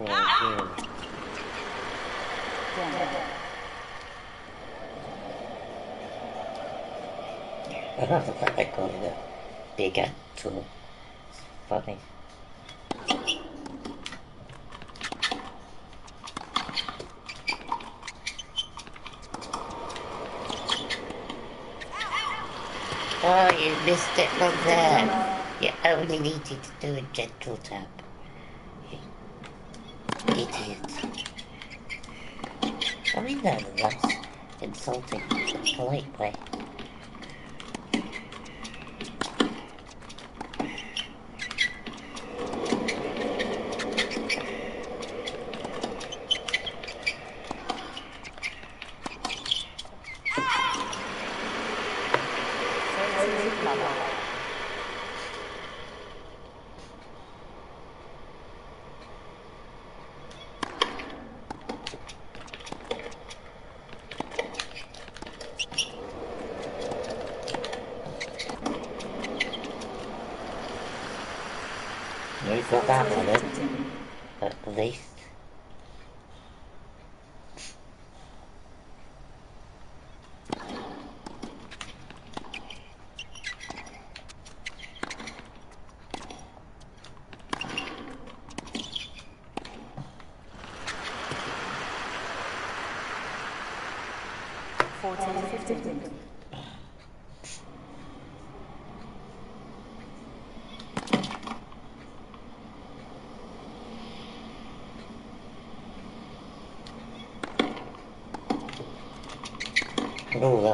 I don't know what they call it a bigger tool. It's funny. Oh, you missed it from there. You only needed to do a gentle tap. them in the most insulting polite way.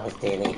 with daily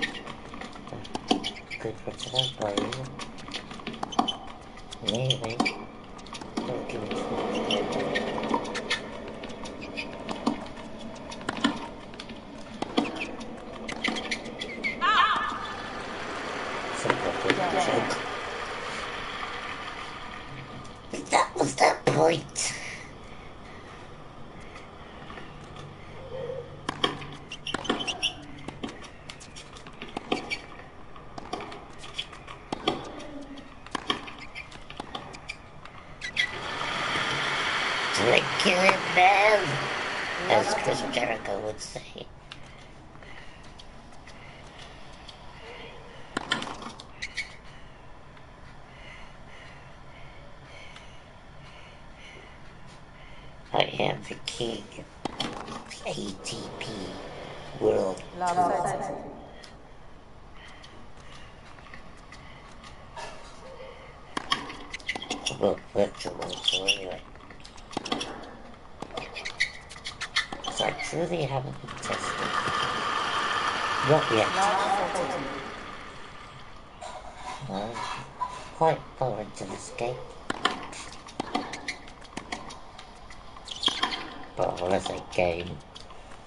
game,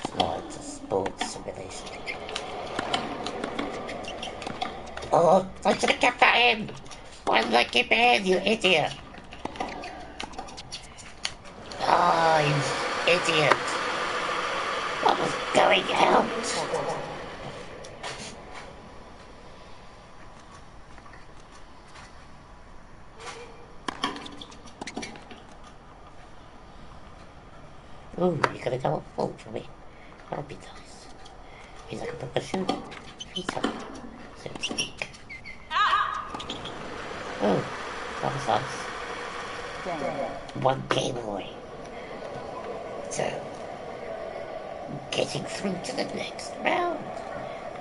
it's not, it's a sports simulation. Oh, I should have kept that in! Why did I keep it in, you idiot? Ah, you idiot! I was going out! Ooh, you gotta go up full for me. That'll be nice. Means I can put my shoe feet up, so to speak. Oh, that was nice. Game. One game away. So, getting through to the next round.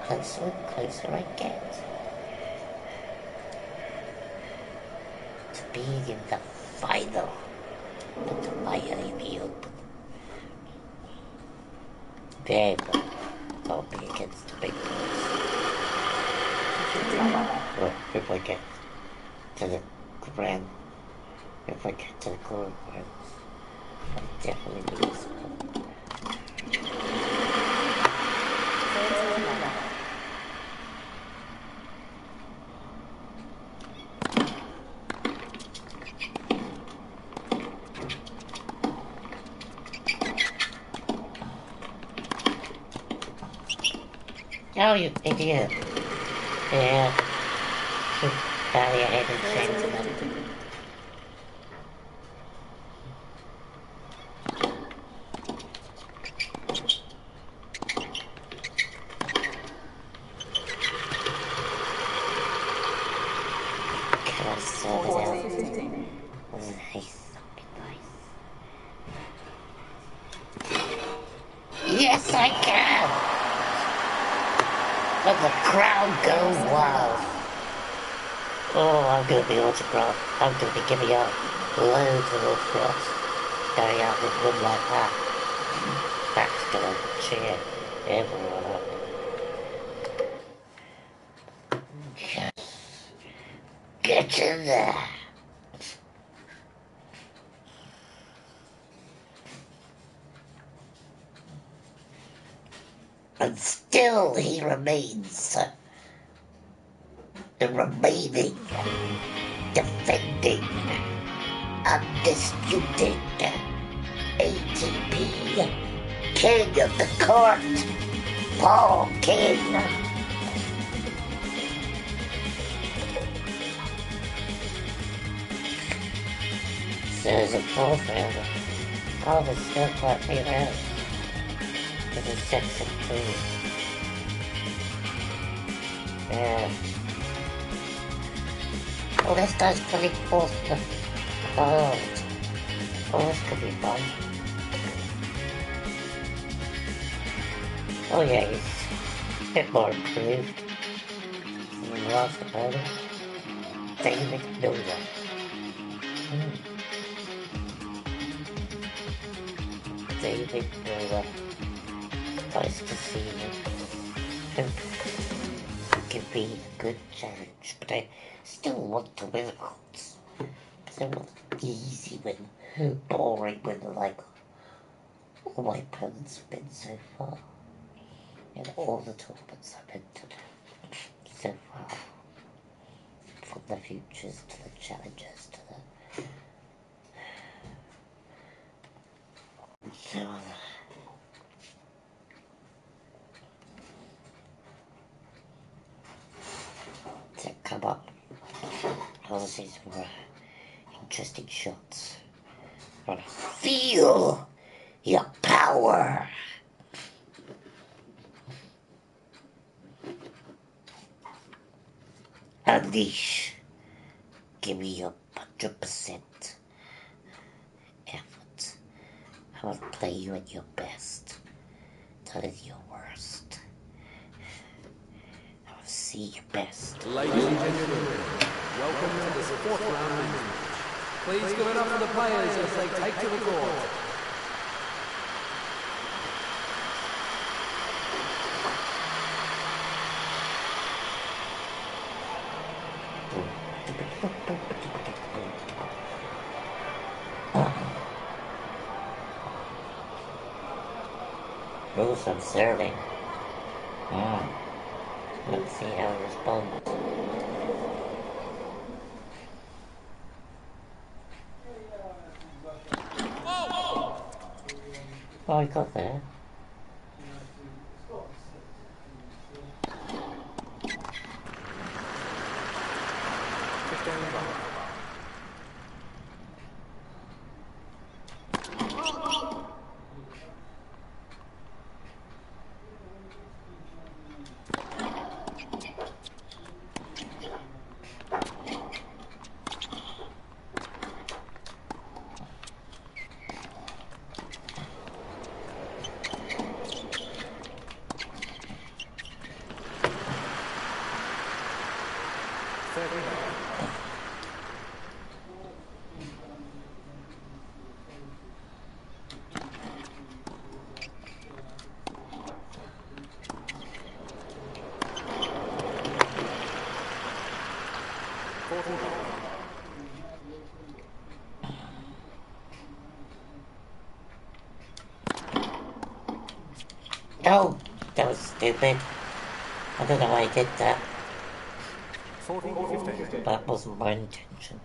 Closer and closer I get. To being in the final. But the Miami Open. There we go. I'll be against the big boys. Well, if I get to the grand, if I get to the grand rounds, I definitely lose. 13 left. Oh, you idiot. Yeah. Bow your head and to them. Can I serve it out? 15. Nice. Nice. Yes, I can! Let the crowd go wild. Oh, I'm gonna be autographed. I'm gonna be Court, Paul King. A fourth round. Oh, there's still quite a rounds. This is six and two. Yeah. Oh, this guy's putting forth the gold. Oh, this could be fun. Oh yeah, he's a bit more improved than the last opponent. David Miller. Hmm. David Miller. Nice to see you. It could be a good challenge, but I still want to win hearts. Because I want easy win, boring win like all my opponents have been so far. All the tournaments I've been so far. From the futures to the challenges to the so on. to come up. Obviously, some more interesting shots. Feel your power. unleash. Give me your 100% effort. I will play you at your best, not at your worst. I will see your best. Ladies and gentlemen, welcome to the fourth round. Please give it up for the players as they take to the court. difficult thing. stupid. I don't know why I did that. That wasn't my intention.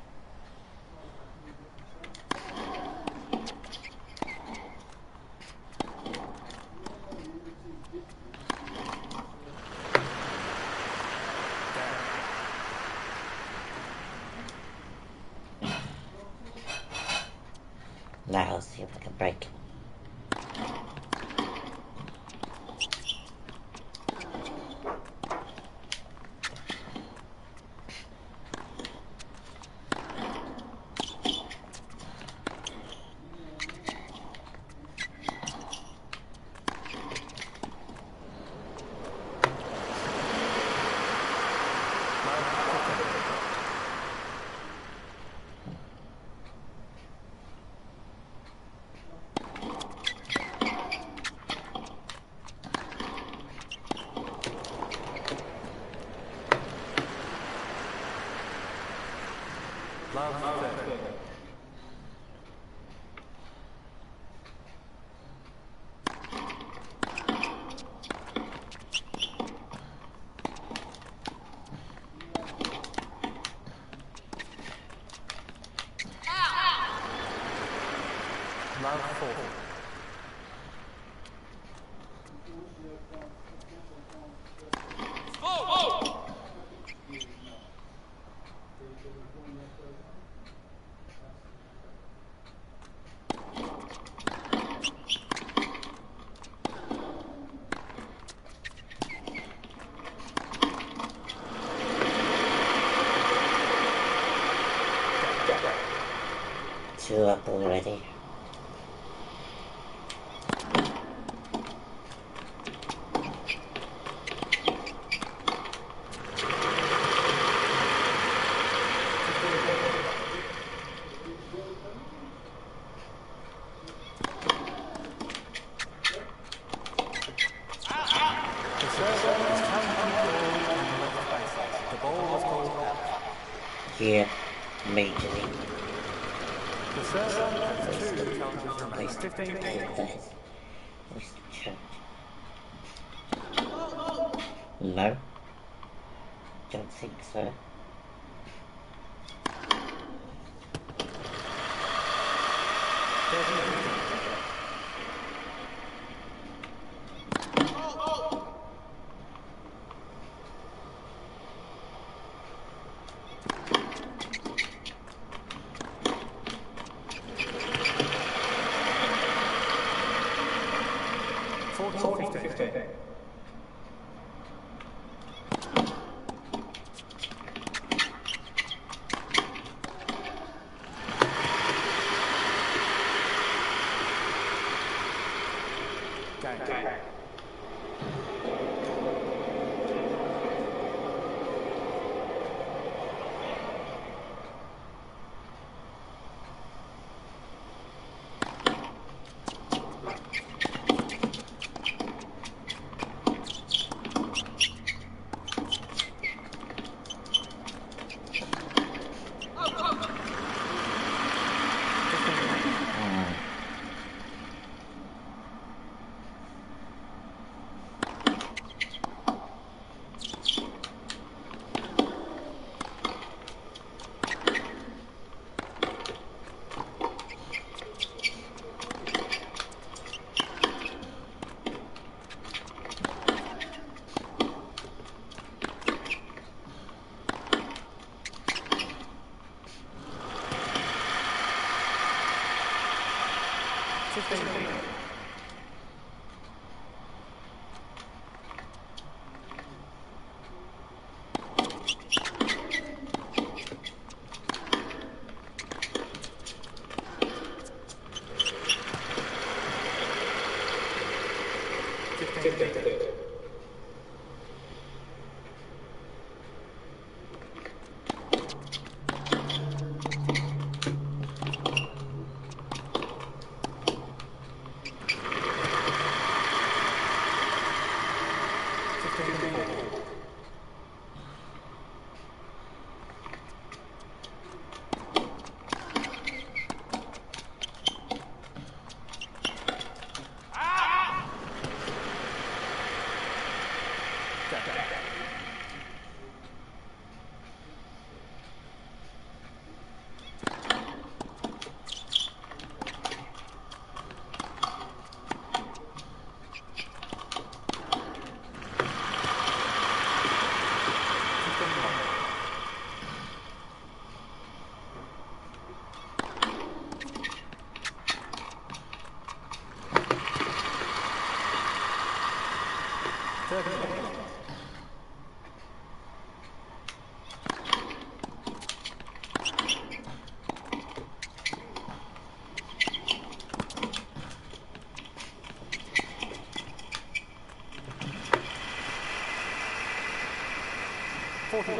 Dave,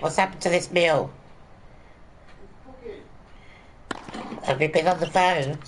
what's happened to this meal? Have you been on the phone?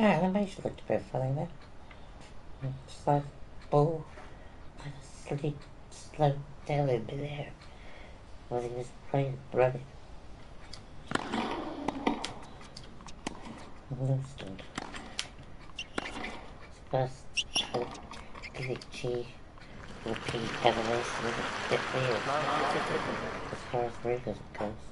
Yeah, animation looked a bit funny there. Like ball kind of slid, slowed down a bit there while he was playing, running. Understood. First, glitchy, looking heavily, a little bit weird as far as Rivers goes.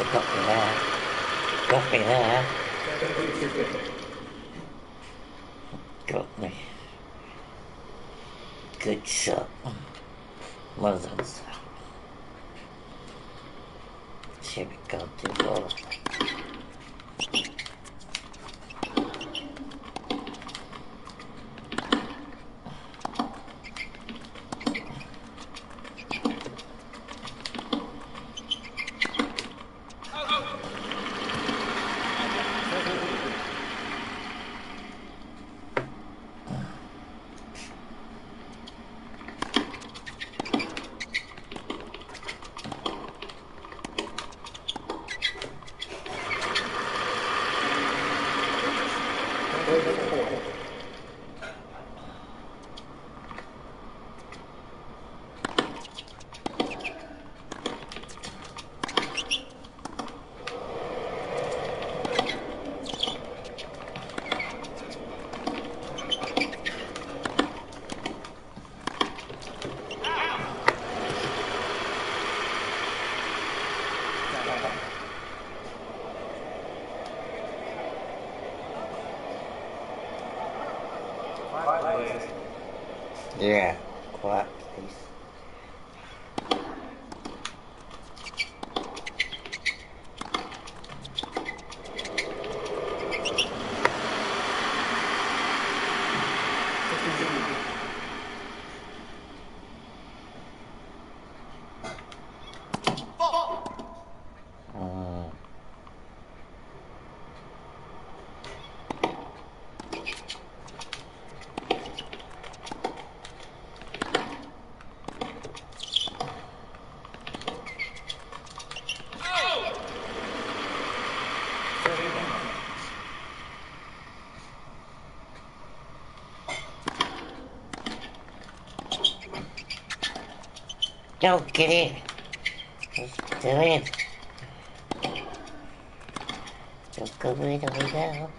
I got me there. Got me there. Don't get in. Just do it. Just go right away now.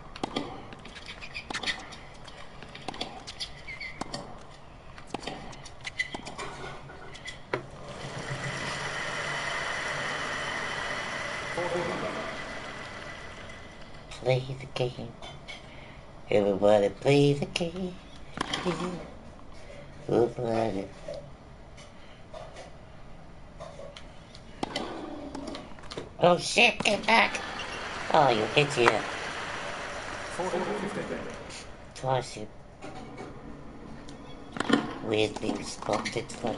Play the game. Everybody play the game. Who's Oh shit, get back! Oh, you idiot. 14 15. Twice you weirdly spotted fuck.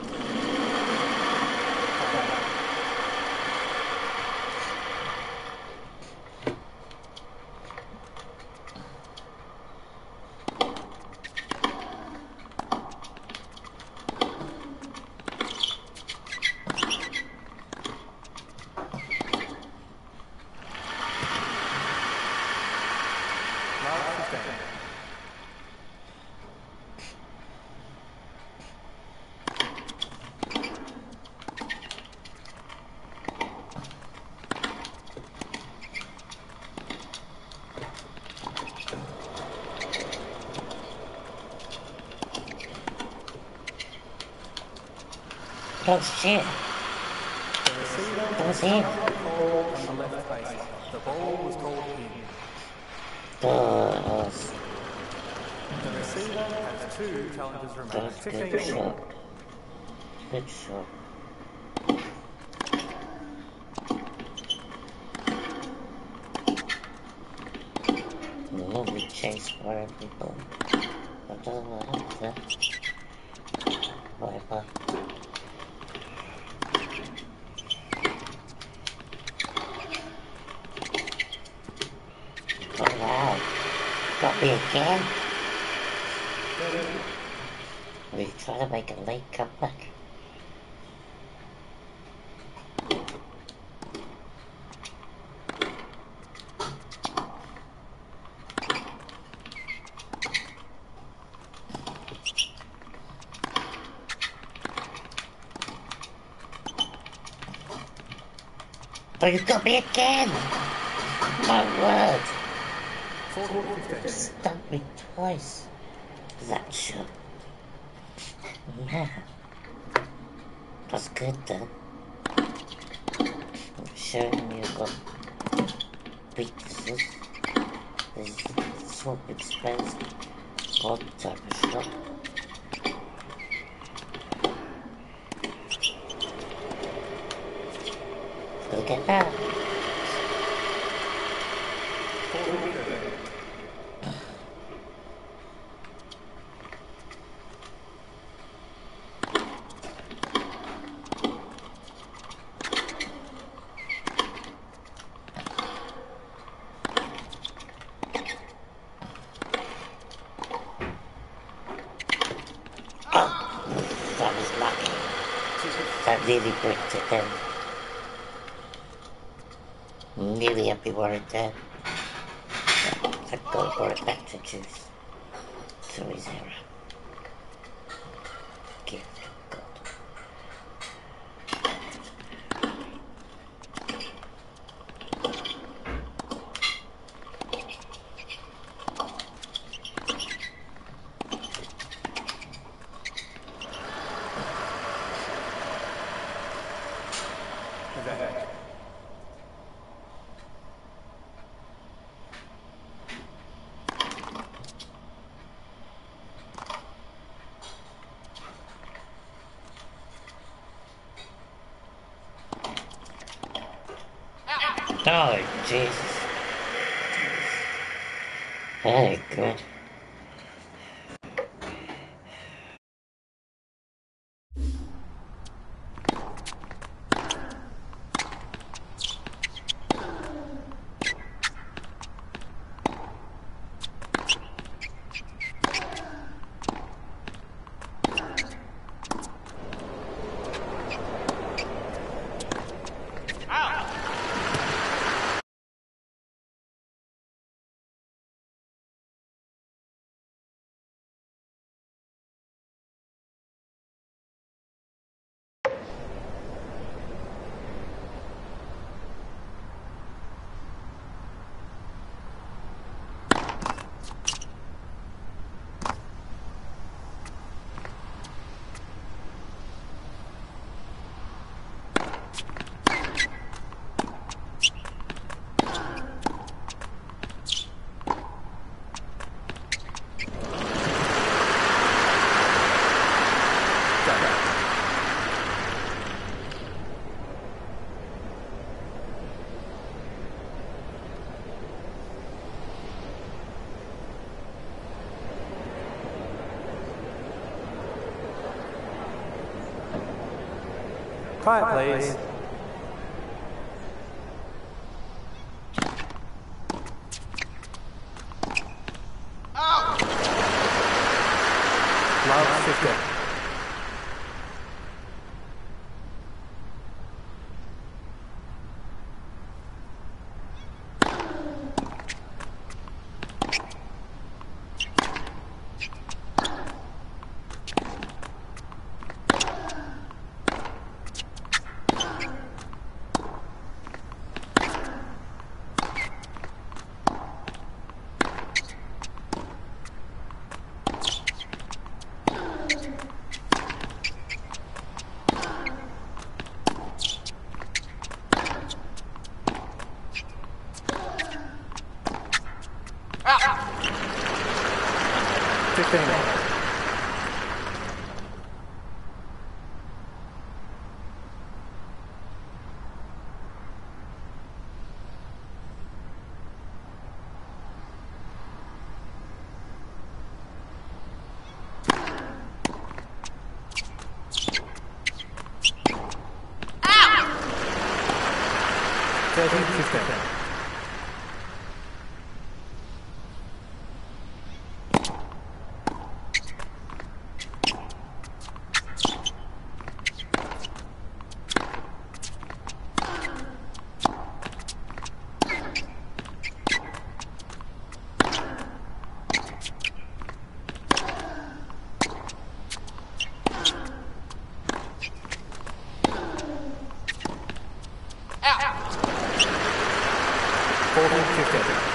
Last 15. Oh shit, The receiver that was him. called on the left base. The ball was called in. Oh, The receiver has two challenges that remaining. was 15 good short. shot. Good shot. Lovely chase for people. But doesn't matter. Whatever. Oh wow. Got me again. We try to make a late comeback. Oh, you got me again! My word! 14 15. Stumped me twice. That shot. Yeah. That's good then. I'm showing you got weaknesses. Sort of explains what type of shot. Look at that. 14 15. Oh, that was lucky. That really bricked it then. Everywhere in there. Got to brought it back to deuce. Three zero. Quiet, please. Out. 40, 50.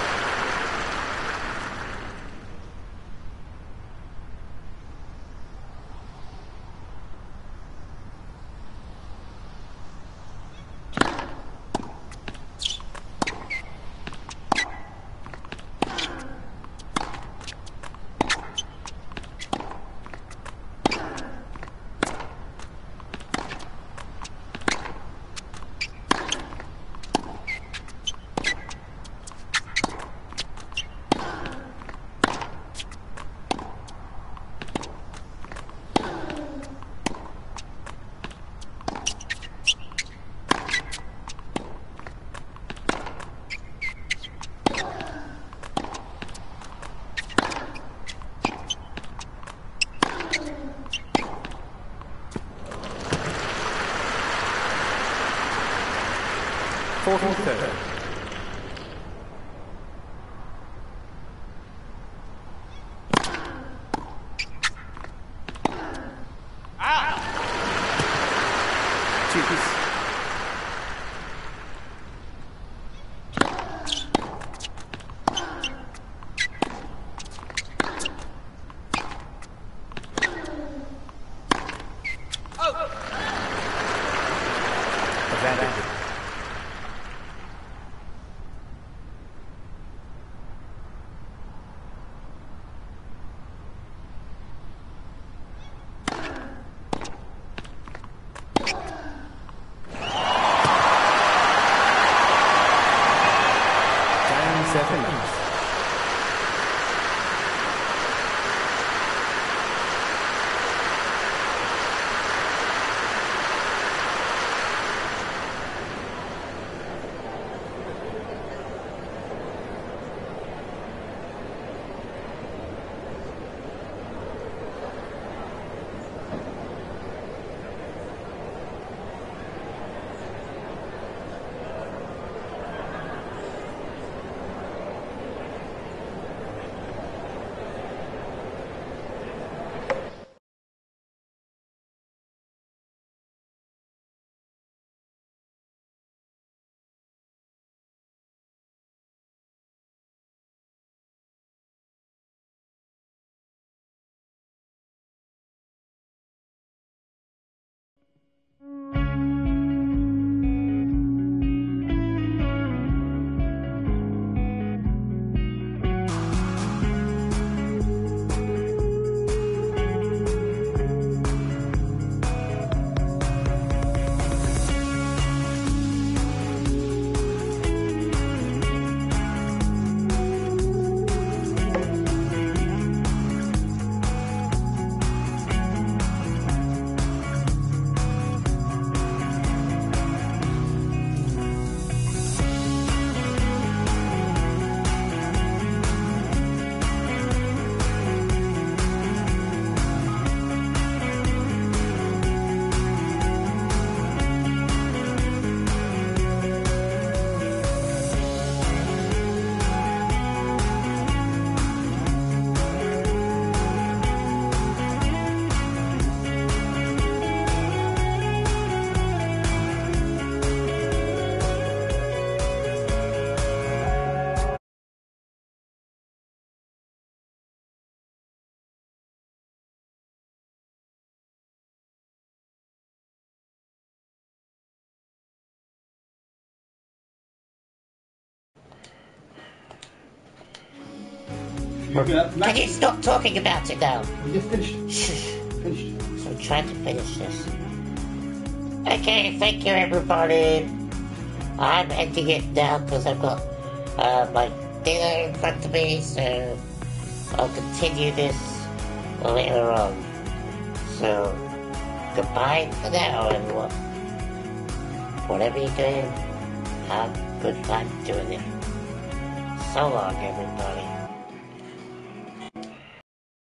You're Can you stop talking about it now? We just finished. Finished. So I'm trying to finish this. Okay, thank you everybody. I'm ending it now because I've got uh, my dinner in front of me, so I'll continue this later on. So, goodbye for now, everyone. Whatever you're doing, have a good fun doing it. So long, everybody.